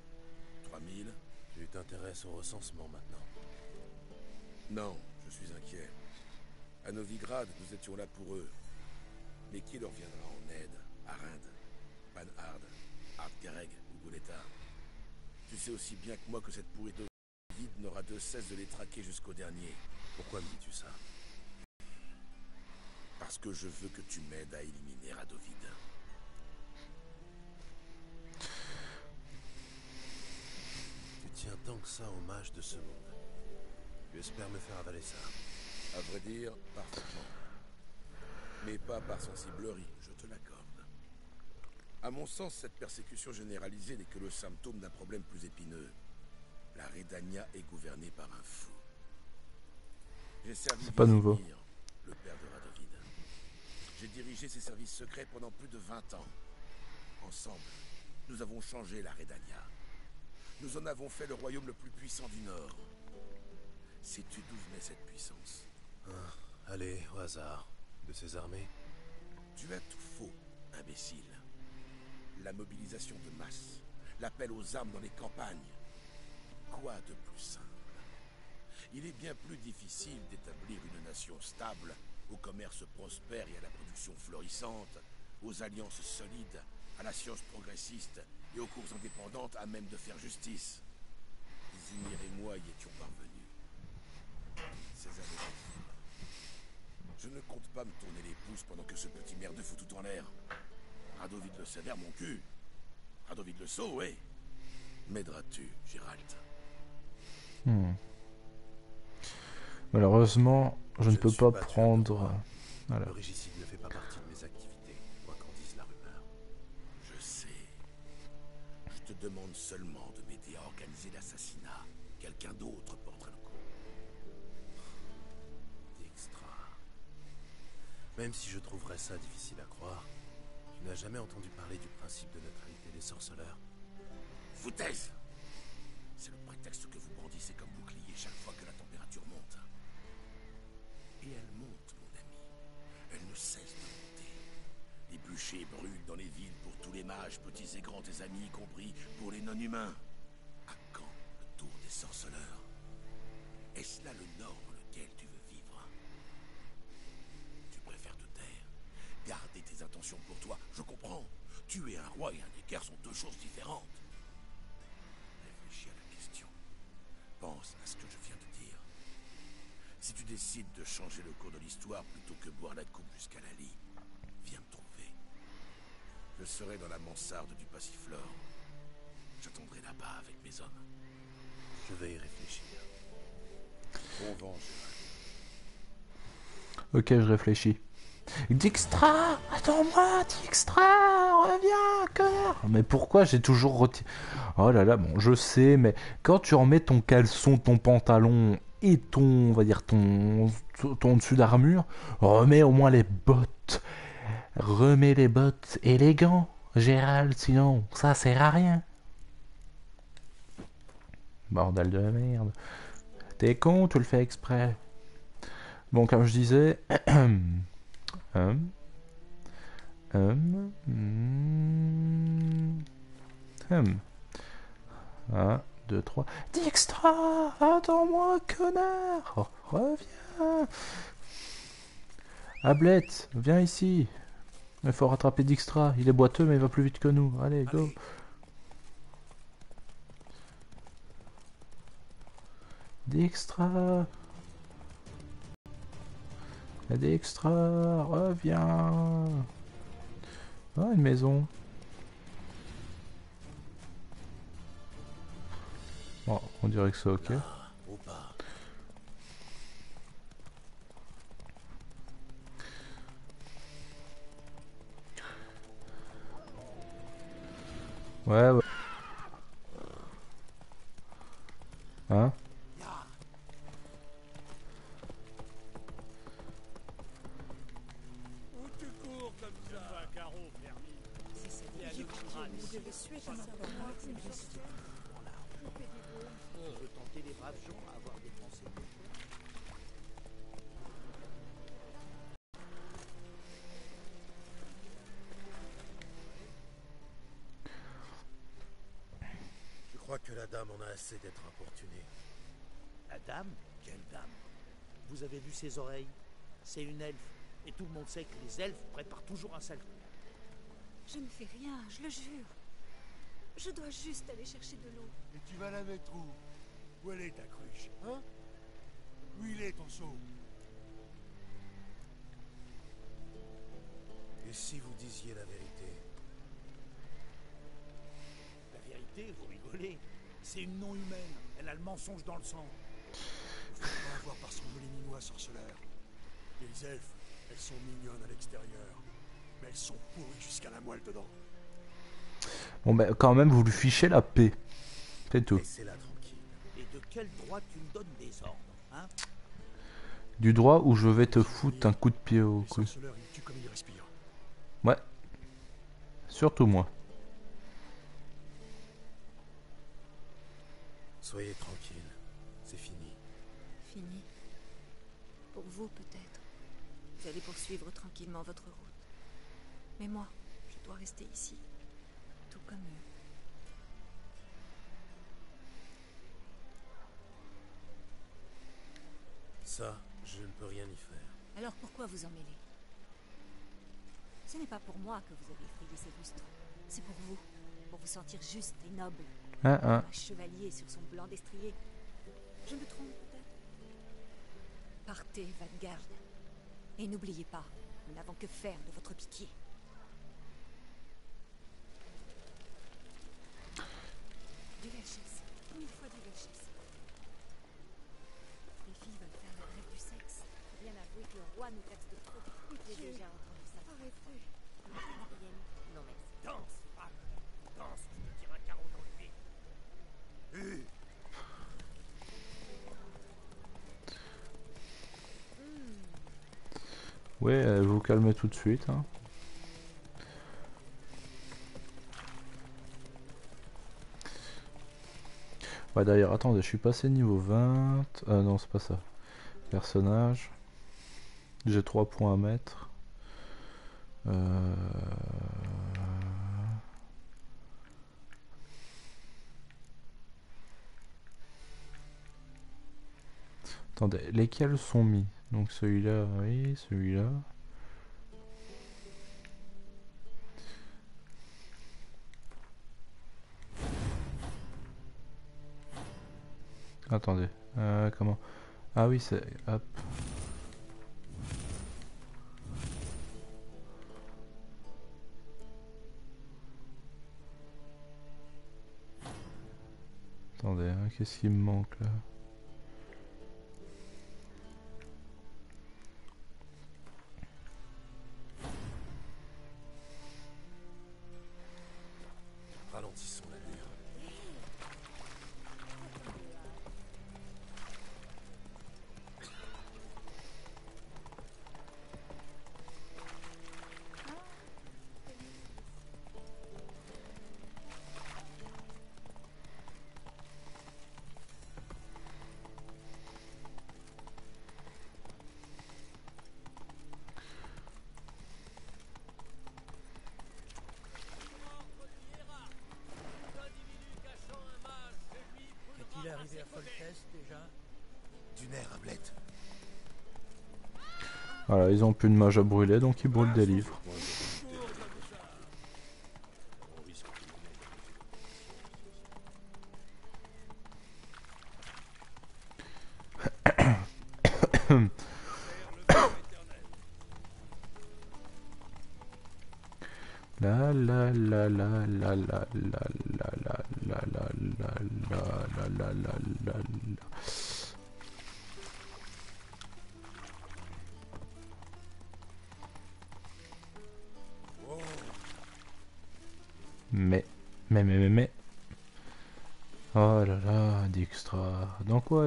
3000 Tu t'intéresses au recensement maintenant. Non, je suis inquiet. À Novigrad, nous étions là pour eux. Mais qui leur viendra en aide? À Rinde, Panhard, Ardgareg ou Goleta Tu sais aussi bien que moi que cette pourrie de vide n'aura de cesse de les traquer jusqu'au dernier. Pourquoi me dis-tu ça? Parce que je veux que tu m'aides à éliminer Radovid. Tiens tant que ça au mage de ce monde. Tu espères me faire avaler ça. À vrai dire, parfaitement. Mais pas par sensiblerie, je te l'accorde. À mon sens, cette persécution généralisée n'est que le symptôme d'un problème plus épineux. La Redania est gouvernée par un fou. J'ai servi C'est pas nouveau. Le père de Radovid. J'ai dirigé ses services secrets pendant plus de 20 ans. Ensemble, nous avons changé la Redania. Nous en avons fait le royaume le plus puissant du Nord. Sais-tu d'où venait cette puissance? Ah, allez, au hasard. De ces armées Tu as tout faux, imbécile. La mobilisation de masse, l'appel aux armes dans les campagnes. Quoi de plus simple? Il est bien plus difficile d'établir une nation stable, au commerce prospère et à la production florissante, aux alliances solides, à la science progressiste et aux cours indépendantes à même de faire justice. Zimir et moi y étions parvenus. Ces années je ne compte pas me tourner les pouces pendant que ce petit merdeux fout tout en l'air. Radovid le sévère, mon cul. Radovid le saut, ouais. M'aideras-tu, Gérald? Hmm. Malheureusement, je ne peux pas prendre Nora. Voilà. Le régicide ne fait pas partie demande seulement de m'aider à organiser l'assassinat. Quelqu'un d'autre portera le coup. Dijkstra. Même si je trouverais ça difficile à croire, tu n'as jamais entendu parler du principe de neutralité des sorceleurs Foutaise C'est le prétexte que vous brandissez comme bouclier chaque fois que la température monte. Et elle monte, mon ami. Elle ne cesse de Les bûchers brûlent dans les villes pour tous les mages, petits et grands, tes amis, y compris pour les non-humains. À quand le tour des sorceleurs? Est-ce là le nord dans lequel tu veux vivre? Tu préfères te taire, garder tes intentions pour toi, je comprends. Tuer un roi et un équerre sont deux choses différentes. Réfléchis à la question. Pense à ce que je viens de dire. Si tu décides de changer le cours de l'histoire plutôt que boire la coupe jusqu'à la trouver. Je serai dans la mansarde du Passiflore. J'attendrai là-bas avec mes hommes. Je vais y réfléchir. Bon vent. Ok, je réfléchis. Dijkstra Attends-moi, Dijkstra Reviens, cœur Mais pourquoi j'ai toujours retiré... Oh là là, bon, je sais, mais quand tu remets ton caleçon, ton pantalon et ton, on va dire, ton, ton dessus d'armure, remets au moins les bottes. Remets les bottes et les gants, Gérald, sinon, ça sert à rien. Bordel de merde. T'es con, tu le fais exprès. Bon, comme je disais... Hum. Hum. Hum. Un, deux, trois. Dijkstra Attends-moi, connard Reviens Ablette, viens ici Il faut rattraper Dijkstra. Il est boiteux, mais il va plus vite que nous. Allez, go Allez. Dijkstra Dijkstra, reviens Ah, une maison. Bon, on dirait que c'est ok. Ouais, ouais. Ses oreilles C'est une elfe. Et tout le monde sait que les elfes préparent toujours un sale coup. Je ne fais rien, je le jure. Je dois juste aller chercher de l'eau. Et tu vas la mettre où? Où elle est ta cruche Hein? Où il est ton seau? Et si vous disiez la vérité? La vérité, vous rigolez. C'est une non-humaine. Elle a le mensonge dans le sang. Par son minois sorceleur. Les elfes, elles sont mignonnes à l'extérieur. Mais elles sont pourries jusqu'à la moelle dedans. Bon, ben, quand même, vous lui fichez la paix. C'est tout. Laissez-la tranquille. Et de quel droit tu me donnes des ordres Hein? Du droit où je vais te foutre un coup de pied au cou. Ouais. Surtout moi. Soyez tranquille. C'est fini. Fini. Pour vous, peut-être. Vous allez poursuivre tranquillement votre route. Mais moi, je dois rester ici. Tout comme eux. Ça, je ne peux rien y faire. Alors pourquoi vous en mêler Ce n'est pas pour moi que vous avez effrayé ces lustres. C'est pour vous. Pour vous sentir juste et noble. Hein, hein. Un chevalier sur son blanc destrier. Je me trompe Partez, Vanguard. Et n'oubliez pas, nous n'avons que faire de votre pitié. Du Velchès. Une fois du Velchès. Les filles veulent faire la grève du sexe. Faut bien avouer que le roi nous taxe de trop. Vous calmez tout de suite. Hein. Ouais, d'ailleurs, attendez, je suis passé niveau 20. Euh, non, c'est pas ça. Personnage. J'ai 3 points à mettre. Euh... Attendez, lesquels sont mis? Donc celui-là, oui, celui-là. Attendez, euh, comment? Ah oui, c'est... Hop. Attendez, hein, qu'est-ce qui me manque là? Plus de mage à brûler, donc il brûle des livres.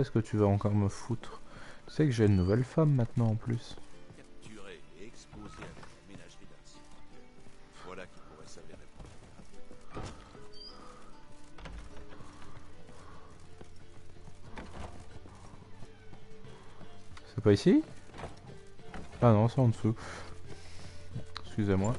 Est-ce que tu vas encore me foutre? Tu sais que j'ai une nouvelle femme maintenant en plus. C'est pas ici? Ah non, c'est en dessous. Excusez-moi.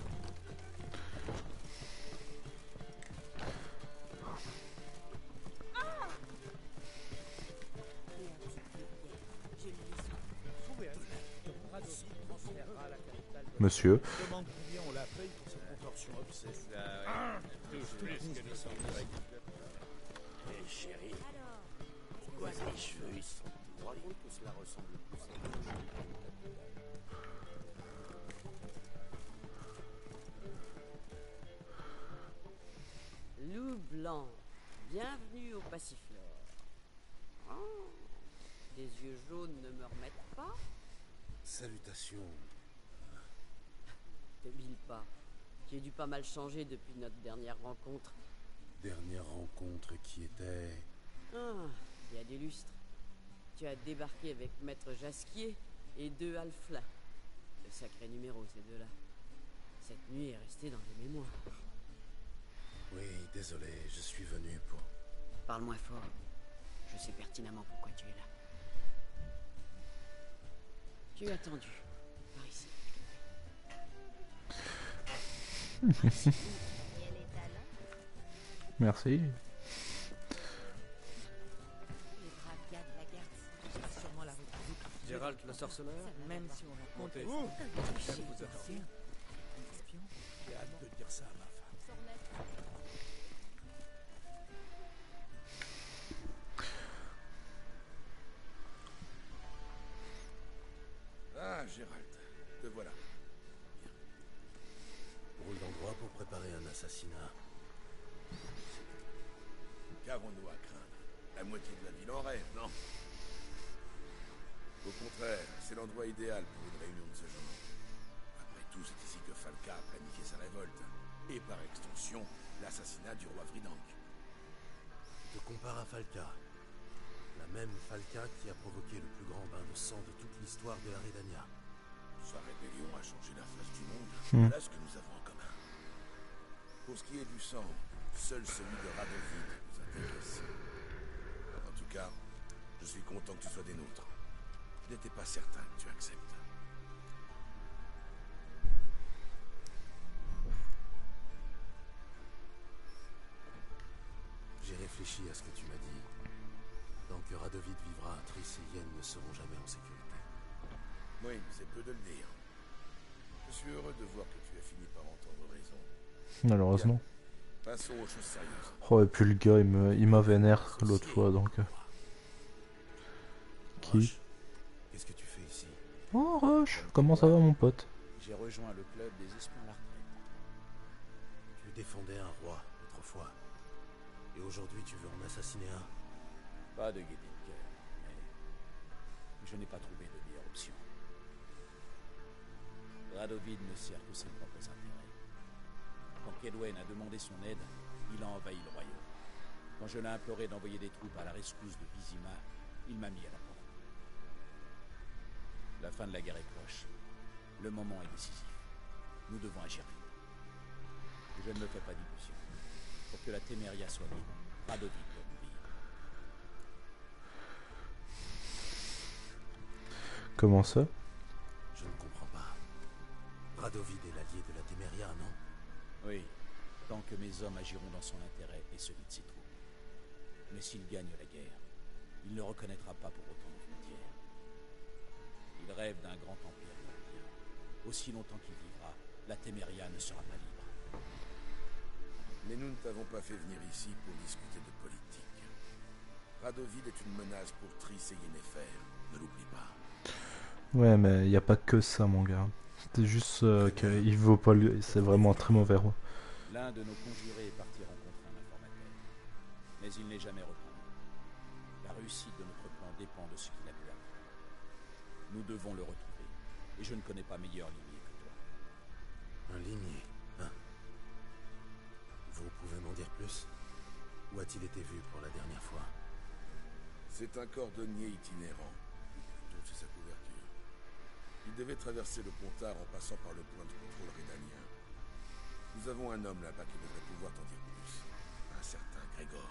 À Loup blanc, bienvenue au Passiflore. Oh, les yeux jaunes ne me remettent pas Salutations. Te bile pas. J'ai dû pas mal changer depuis notre dernière rencontre. Dernière rencontre qui était? Ah, il y a des lustres. Tu as débarqué avec Maître Jasquier et deux Alflins. Le sacré numéro, ces deux-là. Cette nuit est restée dans les mémoires. Oui, désolé, je suis venu pour. Parle moins fort. Je sais pertinemment pourquoi tu es là. Tu es attendu. route. Gérald le sorceleur Même si on attendez. Espion J'ai hâte de dire ça à ma femme. Ah, Gérald, assassinat. Qu'avons-nous à craindre? La moitié de la ville en rêve, non? Au contraire, c'est l'endroit idéal pour une réunion de ce genre. Après tout, c'est ici que Falca a planifié sa révolte. Et par extension, l'assassinat du roi Vridank. te compare à Falca. La même Falca qui a provoqué le plus grand bain de sang de toute l'histoire de la Redania. Sa rébellion a changé la face du monde. Hmm. Voilà ce que nous avons. Pour ce qui est du sang, seul celui de Radovid nous intéresse. En tout cas, je suis content que tu sois des nôtres. Je n'étais pas certain que tu acceptes. J'ai réfléchi à ce que tu m'as dit. Tant que Radovid vivra, Triss et Yen ne seront jamais en sécurité. Oui, c'est peu de le dire. Je suis heureux de voir que tu as fini par entendre raison. Malheureusement. Oh, et puis le gars, il m'a vénère l'autre fois, donc... euh. Qui? Qu'est-ce que tu fais ici Oh, Roche Comment ça va, mon pote? J'ai rejoint le club des espions. Tu défendais un roi autrefois. Et aujourd'hui, tu veux en assassiner un Pas de gaieté de cœur, mais je n'ai pas trouvé de meilleure option. Radovid ne sert que ses propres intérêts. Quand Kedwen a demandé son aide, il a envahi le royaume. Quand je l'ai imploré d'envoyer des troupes à la rescousse de Vizima, il m'a mis à la porte. La fin de la guerre est proche. Le moment est décisif. Nous devons agir vite. Je ne me fais pas d'illusions. Pour que la Téméria soit libre, Radovid doit mourir. Comment ça? Je ne comprends pas. Radovid est l'allié de la Téméria, non? Oui, tant que mes hommes agiront dans son intérêt et celui de ses troupes. Mais s'il gagne la guerre, il ne reconnaîtra pas pour autant nos frontières. Il rêve d'un grand empire européen. Aussi longtemps qu'il vivra, la Téméria ne sera pas libre. Mais nous ne t'avons pas fait venir ici pour discuter de politique. Radovid est une menace pour Triss et Yennefer. Ne l'oublie pas. Ouais, mais y a pas que ça, mon gars. C'est juste euh, qu'il vaut pas le... C'est vraiment un très mauvais roi. L'un de nos conjurés est parti rencontrer un informateur. Mais il n'est jamais revenu. La réussite de notre plan dépend de ce qu'il a pu apprendre. Nous devons le retrouver. Et je ne connais pas meilleur limier que toi. Un limier, hein Vous pouvez m'en dire plus? Où a-t-il été vu pour la dernière fois? C'est un cordonnier itinérant. Sa couverture. Il devait traverser le Pontard en passant par le point de contrôle rédanien. Nous avons un homme là-bas qui devrait pouvoir t'en dire plus. Un certain Grégor.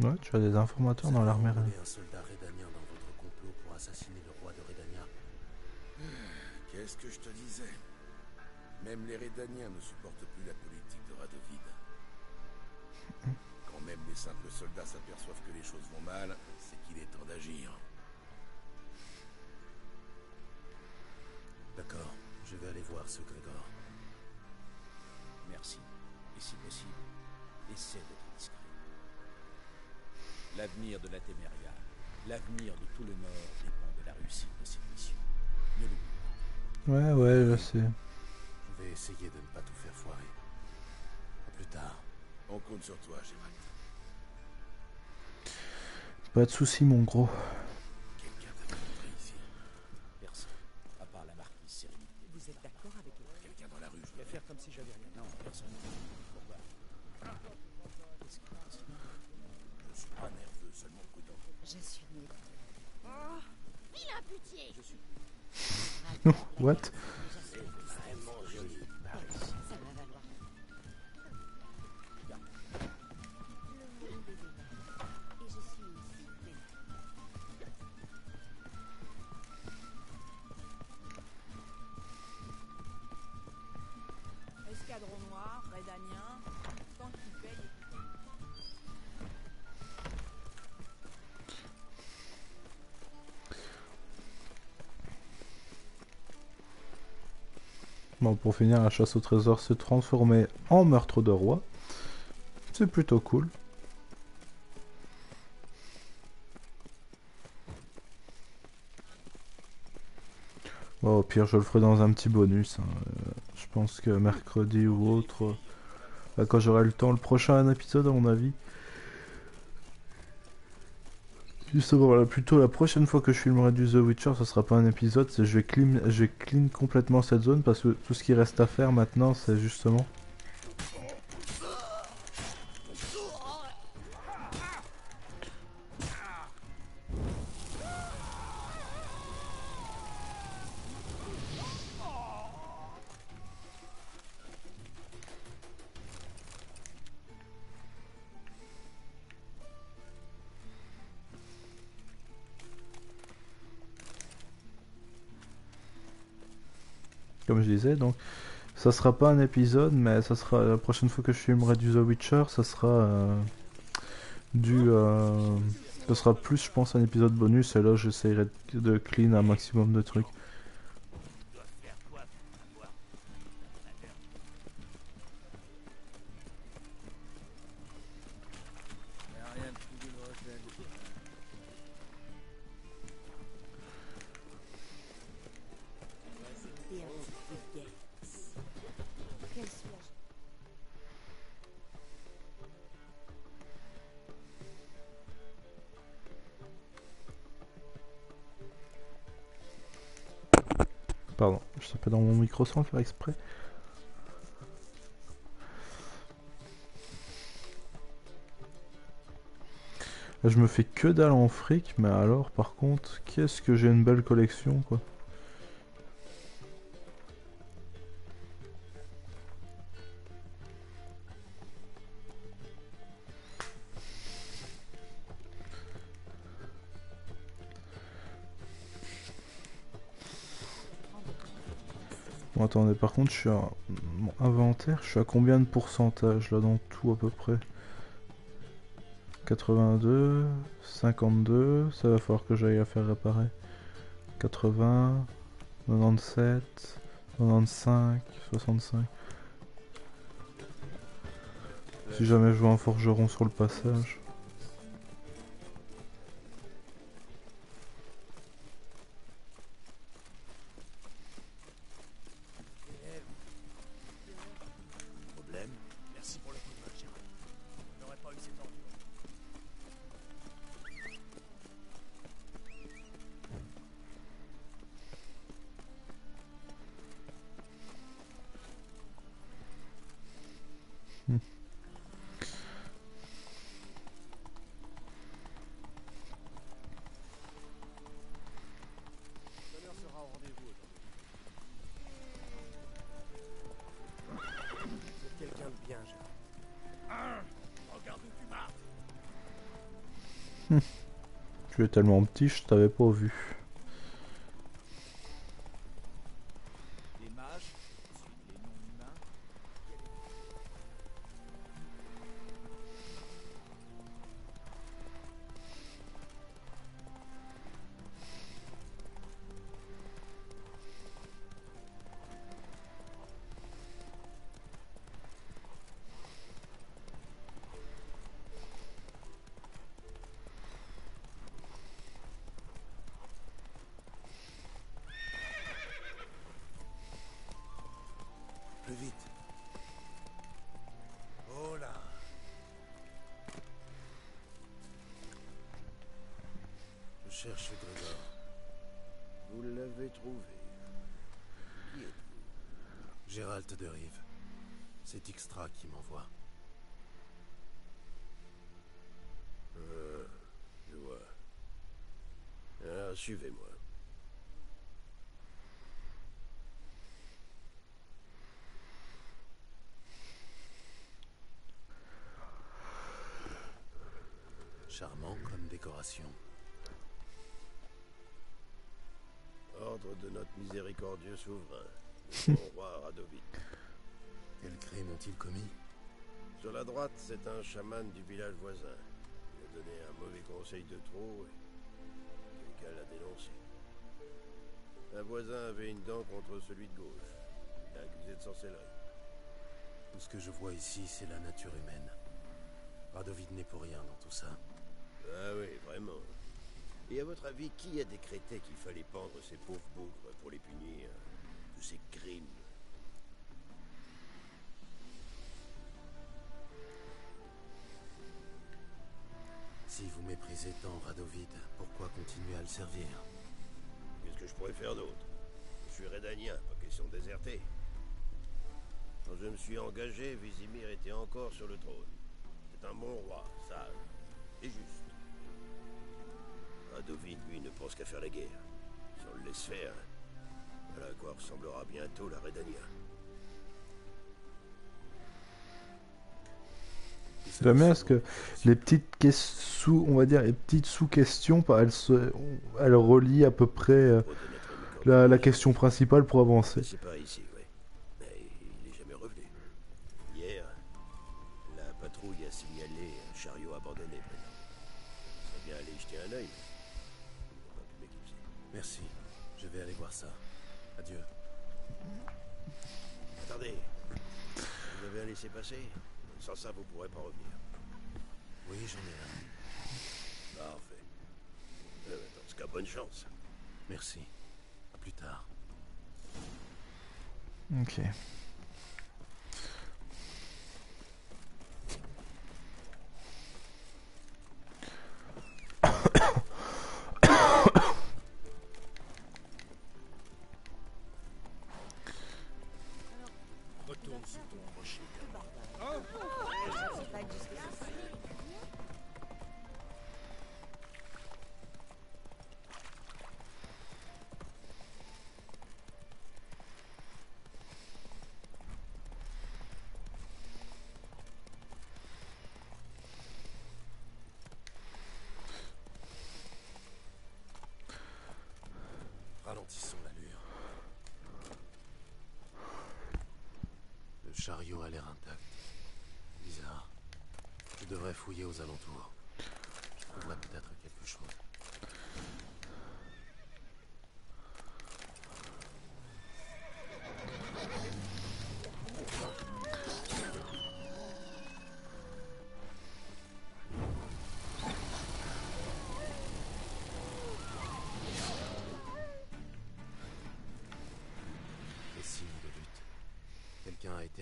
Ouais, tu as des informateurs dans l'armée. Vous avez un soldat rédanien dans votre complot pour assassiner le roi de Redania Qu'est-ce que je te disais? Même les Rédaniens ne supportent plus la politique de Radovid. Quand même les simples soldats s'aperçoivent que les choses vont mal, c'est qu'il est temps d'agir. D'accord, je vais aller voir ce Grégor. Merci. Et si possible, essaie d'être discret. L'avenir de la Téméria, l'avenir de tout le Nord dépend de la réussite de cette mission. Ne l'oublie pas. Ouais, ouais, je sais. Je vais essayer de ne pas tout faire foirer. À plus tard. On compte sur toi, Gérald. Pas de soucis, mon gros. Quelqu'un Pour finir, la chasse au trésor s'est transformée en meurtre de roi. C'est plutôt cool. Bon, au pire, je le ferai dans un petit bonus. hein. Euh, je pense que mercredi ou autre, euh, quand j'aurai le temps, le prochain épisode, à mon avis. Justement, voilà, plutôt la prochaine fois que je filmerai du The Witcher, ce sera pas un épisode, je vais je vais clean complètement cette zone parce que tout ce qui reste à faire maintenant, c'est justement Donc, ça sera pas un épisode, mais ça sera la prochaine fois que je filmerai du The Witcher, ça sera euh, du. euh, ce sera plus, je pense, un épisode bonus. Et là, j'essaierai de clean un maximum de trucs. Sans le faire exprès. Je me fais que dalle en fric, mais alors, par contre, qu'est-ce que j'ai une belle collection, quoi. Attendez, par contre, je suis à mon inventaire, je suis à combien de pourcentage là dans tout à peu près? 82, 52, ça va falloir que j'aille à faire réparer. 80, 97, 95, 65. Si jamais je vois un forgeron sur le passage. Tu tellement petit, je t'avais pas vu. Suivez-moi. Charmant comme décoration. Ordre de notre miséricordieux souverain, le roi Radovid. Quel crime ont-ils commis? Sur la droite, c'est un chaman du village voisin. Il a donné un mauvais conseil de trop et l'a dénoncé. Un voisin avait une dent contre celui de gauche. Il l'a accusé de sorcellerie. Tout ce que je vois ici, c'est la nature humaine. Radovid n'est pour rien dans tout ça. Ah oui, vraiment. Et à votre avis, qui a décrété qu'il fallait pendre ces pauvres bougres pour les punir? De ces crimes Si vous méprisez tant Radovid, pourquoi continuer à le servir? Qu'est-ce que je pourrais faire d'autre? Je suis rédanien, pas question de. Quand je me suis engagé, Vizimir était encore sur le trône. C'est un bon roi, sage et juste. Radovid, lui, ne pense qu'à faire la guerre. Si on le laisse faire, voilà à quoi ressemblera bientôt la Rédania. J'aime bien parce que les petites ques- sous, on va dire, les petites sous-questions, elles, se, elles relient à peu près euh, la, la question principale pour avancer. C'est par ici, oui. Mais il n'est jamais revenu. Hier, la patrouille a signalé un chariot abandonné serais bien allé jeter un œil, pas. Merci. Je vais aller voir ça. Adieu. Attendez. Vous avez un laissez-passer? Sans ça, vous pourrez pas revenir. Oui, j'en ai un. Parfait. Euh, dans ce cas, bonne chance. Merci. À plus tard. Ok. Le chariot a l'air intact. Bizarre. Je devrais fouiller aux alentours. Je trouverai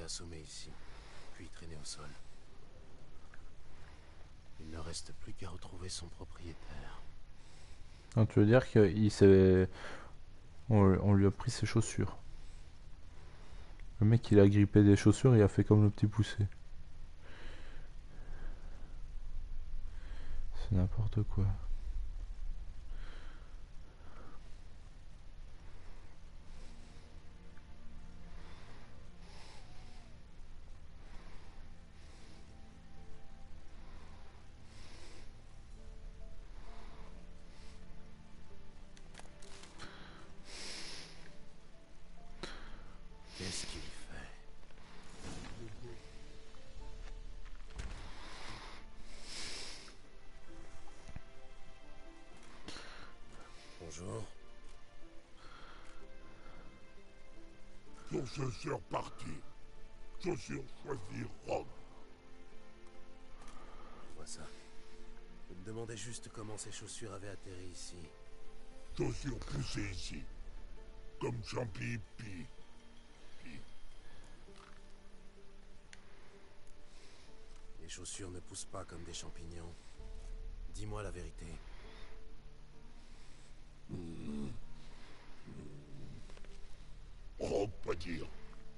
assommé ici, puis traîné au sol. Il ne reste plus qu'à retrouver son propriétaire. Tu veux dire qu'il s'est. On, on lui a pris ses chaussures. Le mec il a grippé des chaussures et il a fait comme le petit poussé. C'est n'importe quoi. Ton chasseur parti. Chaussure choisir Rogue. Je vois ça. Je me demandais juste comment ces chaussures avaient atterri ici. Chaussure poussée ici. Comme Champi Pi. Les chaussures ne poussent pas comme des champignons. Dis-moi la vérité. Rogue pas dire.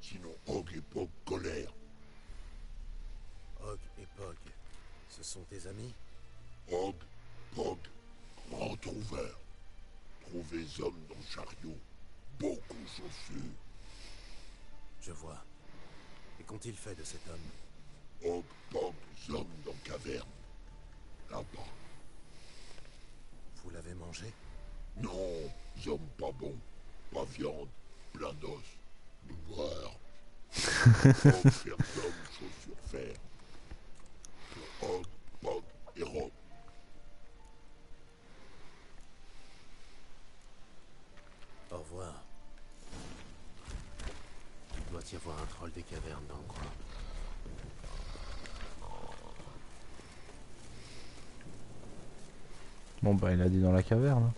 Sinon Pog colère. Hog et Pog, ce sont tes amis? Rogue, Pog, grand trouveur. Trouvez hommes dans chariot. Beaucoup chaussures. Je vois. Et qu'ont-ils fait de cet homme? Rogue, Pog, hommes dans caverne. Là-bas. Vous l'avez mangé? Non, hommes pas bons. Pas viande, plein d'os. Boire. Au revoir. Doit y avoir un troll des cavernes dans le coin. Bon bah il a dit dans la caverne.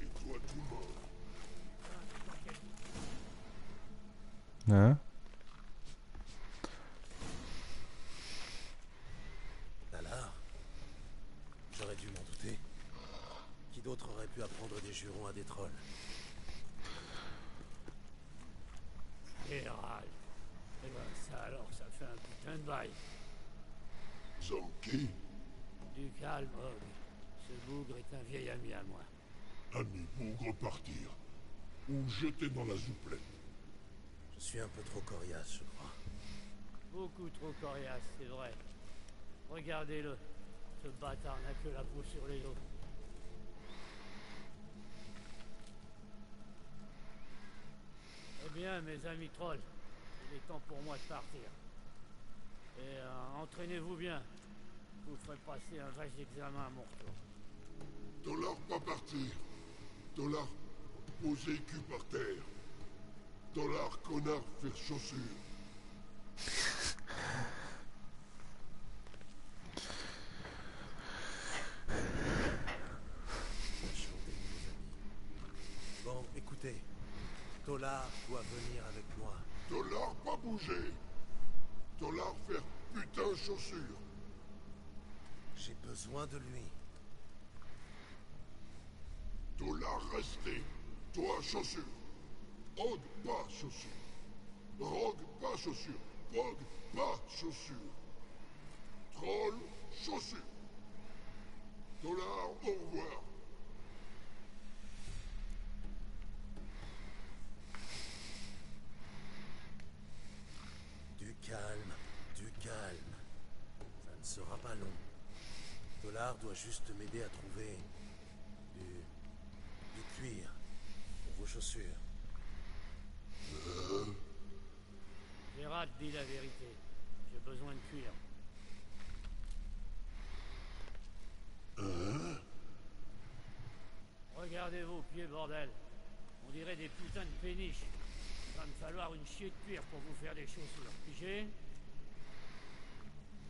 Et toi tout mort. Hein Dalar J'aurais dû m'en douter. Qui d'autre aurait pu apprendre des jurons à des trolls Gérald. Eh ben ça alors, ça fait un putain de bail. Zomki, Du calme, Hog. Ce bougre est un vieil ami à moi. ami bougre partir. Ou jeter dans la souplette. Je suis un peu trop coriace, je crois. Beaucoup trop coriace, c'est vrai. Regardez-le. Ce bâtard n'a que la peau sur les os. Eh bien, mes amis trolls, il est temps pour moi de partir. Et euh, entraînez-vous bien. Vous ferai passer un vache d'examen à mon retour. Dollar pas partir. Dollar poser cul par terre. Dollar connard faire chaussure. Bon, écoutez. Tolar doit venir avec moi. Dollar pas bouger. Dollar faire putain chaussure. De lui. Dollar rester. Toi chaussure. Og pas chaussure. Rogue pas chaussure. Pog pas chaussure. Troll chaussure. Dollar au revoir. Du calme, du calme. Ça ne sera pas long. Dollar doit juste m'aider à trouver du, du cuir pour vos chaussures. Gérald dit la vérité. J'ai besoin de cuir. Regardez vos pieds, bordel. On dirait des putains de péniches. Il va me falloir une chier de cuir pour vous faire des chaussures. Pigé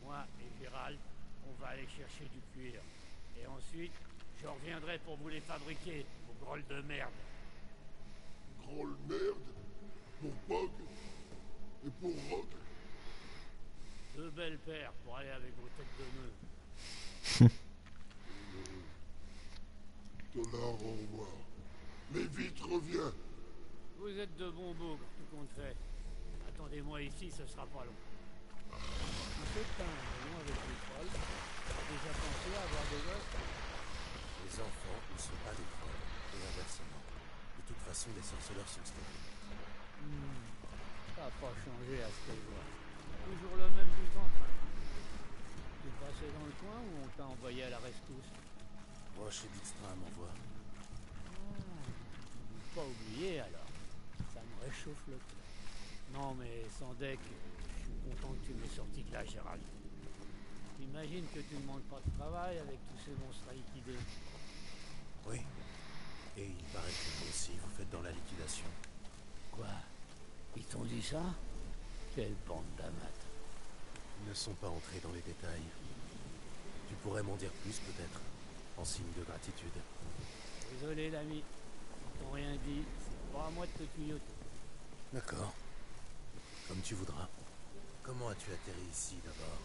Moi et Gérald, on va aller chercher du cuir. Et ensuite, je reviendrai pour vous les fabriquer, vos grolles de merde. Groll merde. Pour Pog. Et pour Rogue. Deux belles paires pour aller avec vos têtes de nœud. Dollar au revoir. Mais vite reviens. Vous êtes de bons bougres, tout compte fait. Attendez-moi ici, ce sera pas long. Un peu de temps, non, avec les trolls. T'as déjà pensé à avoir des gosses Les enfants ne sont pas des trolls, et inversement. De toute façon, les sorceleurs sont stériles. Hmm, Ça n'a pas changé à ce que je vois. Toujours le même but en train. Tu es passé dans le coin ou on t'a envoyé à la rescousse? Roche et Dijkstra m'envoient. Pas oublié alors. Ça me réchauffe le cœur. Non mais sans deck, je content que tu m'aies sorti de là, Gérald. Imagine que tu ne manques pas de travail avec tous ces monstres à liquider. Oui. Et il paraît que vous aussi, vous faites dans la liquidation. Quoi? Ils t'ont dit ça? Quelle bande d'amateurs. Ils ne sont pas entrés dans les détails. Tu pourrais m'en dire plus peut-être, en signe de gratitude. Désolé l'ami, ils t'ont rien dit, c'est pas à moi de te tuyauter. D'accord. Comme tu voudras. Comment as-tu atterri ici d'abord?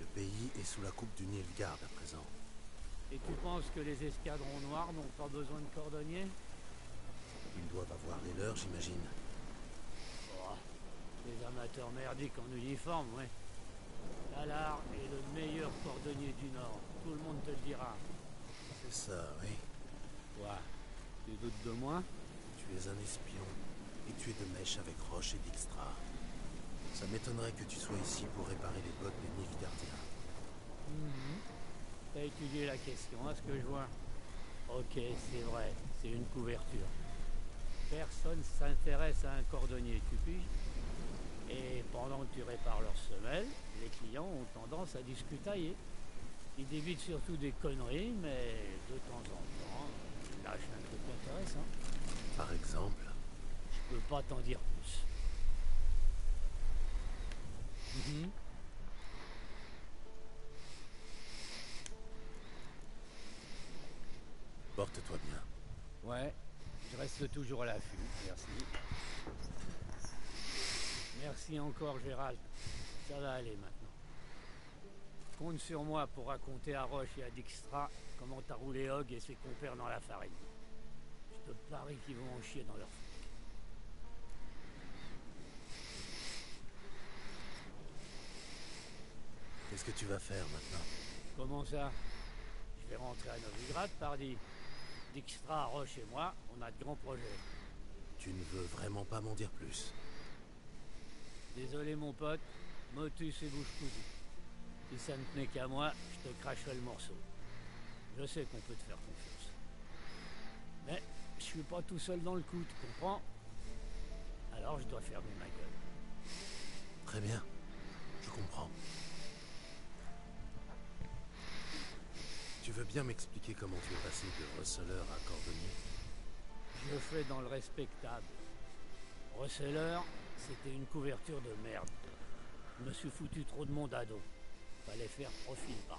Le pays est sous la coupe du Nilfgaard à présent. Et tu penses que les escadrons noirs n'ont pas besoin de cordonniers? Ils doivent avoir les leurs, j'imagine. Oh, Des amateurs merdiques en uniforme, ouais. Talar est le meilleur cordonnier du Nord, tout le monde te le dira. C'est ça, oui. Quoi Tu doutes de moi? Tu es un espion. Et tu es de mèche avec Roche et Dijkstra. Ça m'étonnerait que tu sois ici pour réparer les bottes des Nilfgaardiens. T'as étudié la question, à ce que je vois. Ok, c'est vrai, c'est une couverture. Personne s'intéresse à un cordonnier, tu piges Et pendant que tu répares leurs semelles, les clients ont tendance à discutailler. Ils débitent surtout des conneries, mais de temps en temps, ils lâchent un truc intéressant. Par exemple? Je peux pas t'en dire plus. Mhm. Porte-toi bien. Ouais, je reste toujours à l'affût, merci. Merci encore, Gérald. Ça va aller maintenant. Compte sur moi pour raconter à Roche et à Dijkstra comment t'as roulé Hogg et ses compères dans la farine. Je te parie qu'ils vont en chier dans leur Qu'est-ce que tu vas faire maintenant Comment ça Je vais rentrer à Novigrad, pardi. Dijkstra, Roche et moi, on a de grands projets. Tu ne veux vraiment pas m'en dire plus Désolé mon pote, Motus et bouche cousue. Si ça ne tenait qu'à moi, je te cracherais le morceau. Je sais qu'on peut te faire confiance. Mais je suis pas tout seul dans le coup, tu comprends Alors je dois fermer ma gueule. Très bien. Je comprends. Tu veux bien m'expliquer comment tu es passé de receleur à cordonnier? Je fais dans le respectable. Receleur, c'était une couverture de merde. Je me suis foutu trop de monde à dos. Fallait faire profil bas.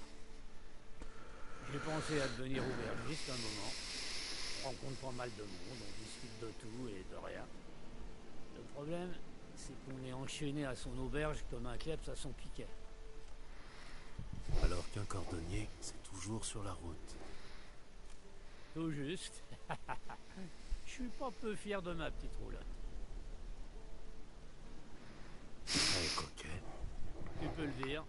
J'ai pensé à devenir aubergiste un moment. On rencontre pas mal de monde, on discute de tout et de rien. Le problème, c'est qu'on est enchaîné à son auberge comme un kleps à son piquet. Alors qu'un cordonnier, c'est toujours sur la route. Tout juste. Je suis pas peu fier de ma petite roulotte. Elle est coquette. Tu peux le dire.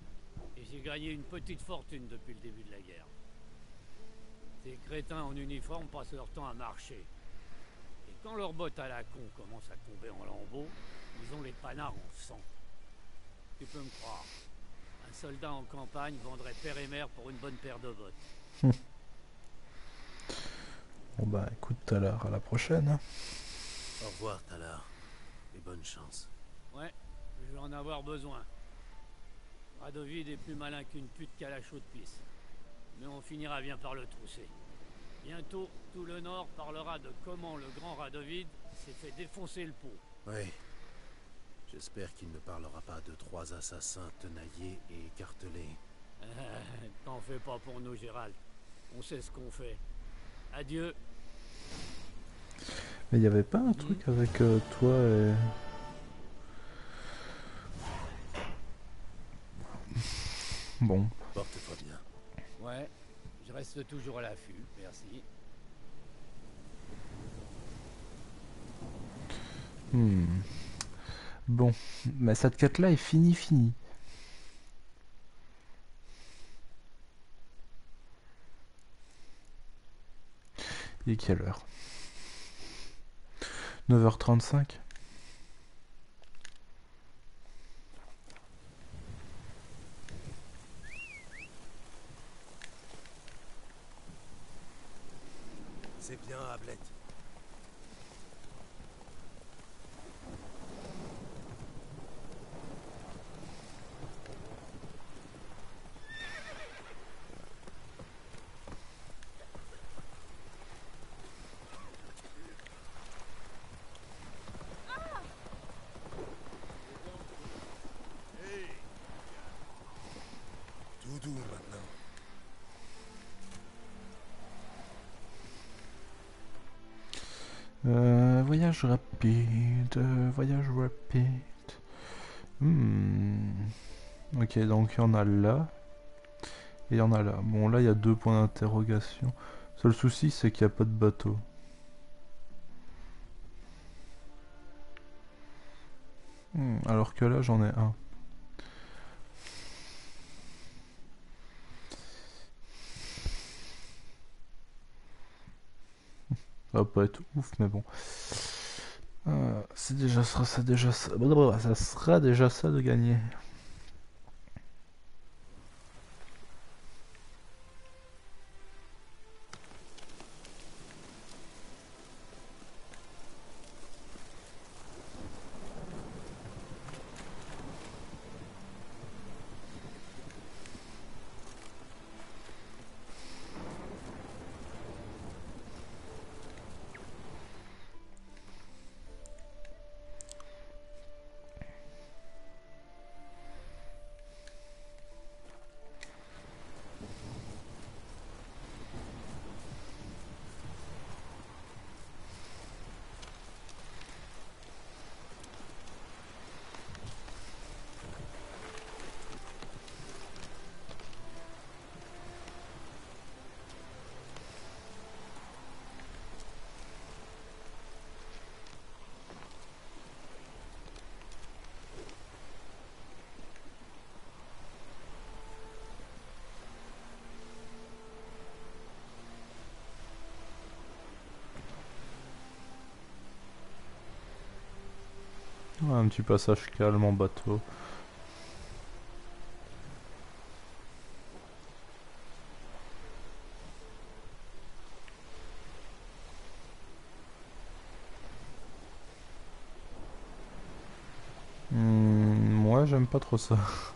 Et j'ai gagné une petite fortune depuis le début de la guerre. Ces crétins en uniforme passent leur temps à marcher. Et quand leurs bottes à la con commencent à tomber en lambeaux, ils ont les panards en sang. Tu peux me croire. Un soldat en campagne vendrait père et mère pour une bonne paire de bottes. Bon bah écoute à l'heure, à la prochaine. hein. Au revoir, Talar. Et bonne chance. Ouais, je vais en avoir besoin. Radovid est plus malin qu'une pute qu'à la chaude pisse. Mais on finira bien par le trousser. Bientôt, tout le Nord parlera de comment le grand Radovid s'est fait défoncer le pot. Oui. J'espère qu'il ne parlera pas de trois assassins tenaillés et écartelés. T'en fais pas pour nous, Gérald. On sait ce qu'on fait. Adieu. Mais il y avait pas un truc avec euh, toi et... Bon. Porte-toi bien. Ouais, je reste toujours à l'affût, merci. Hmm. Bon, mais cette quête-là est finie, finie. Est quelle heure? 9h35 C'est bien, Ablette. Tout doux maintenant. Euh, voyage rapide, voyage rapide. Hmm. Ok, donc il y en a là. Et il y en a là. Bon, là, il y a deux points d'interrogation. Seul souci, c'est qu'il n'y a pas de bateau. Hmm, alors que là, j'en ai un. Ça va pas être ouf, mais bon. Euh, c'est déjà ça, déjà ça. Ça sera déjà ça de gagner. petit passage calme en bateau. Hmm, moi j'aime pas trop ça.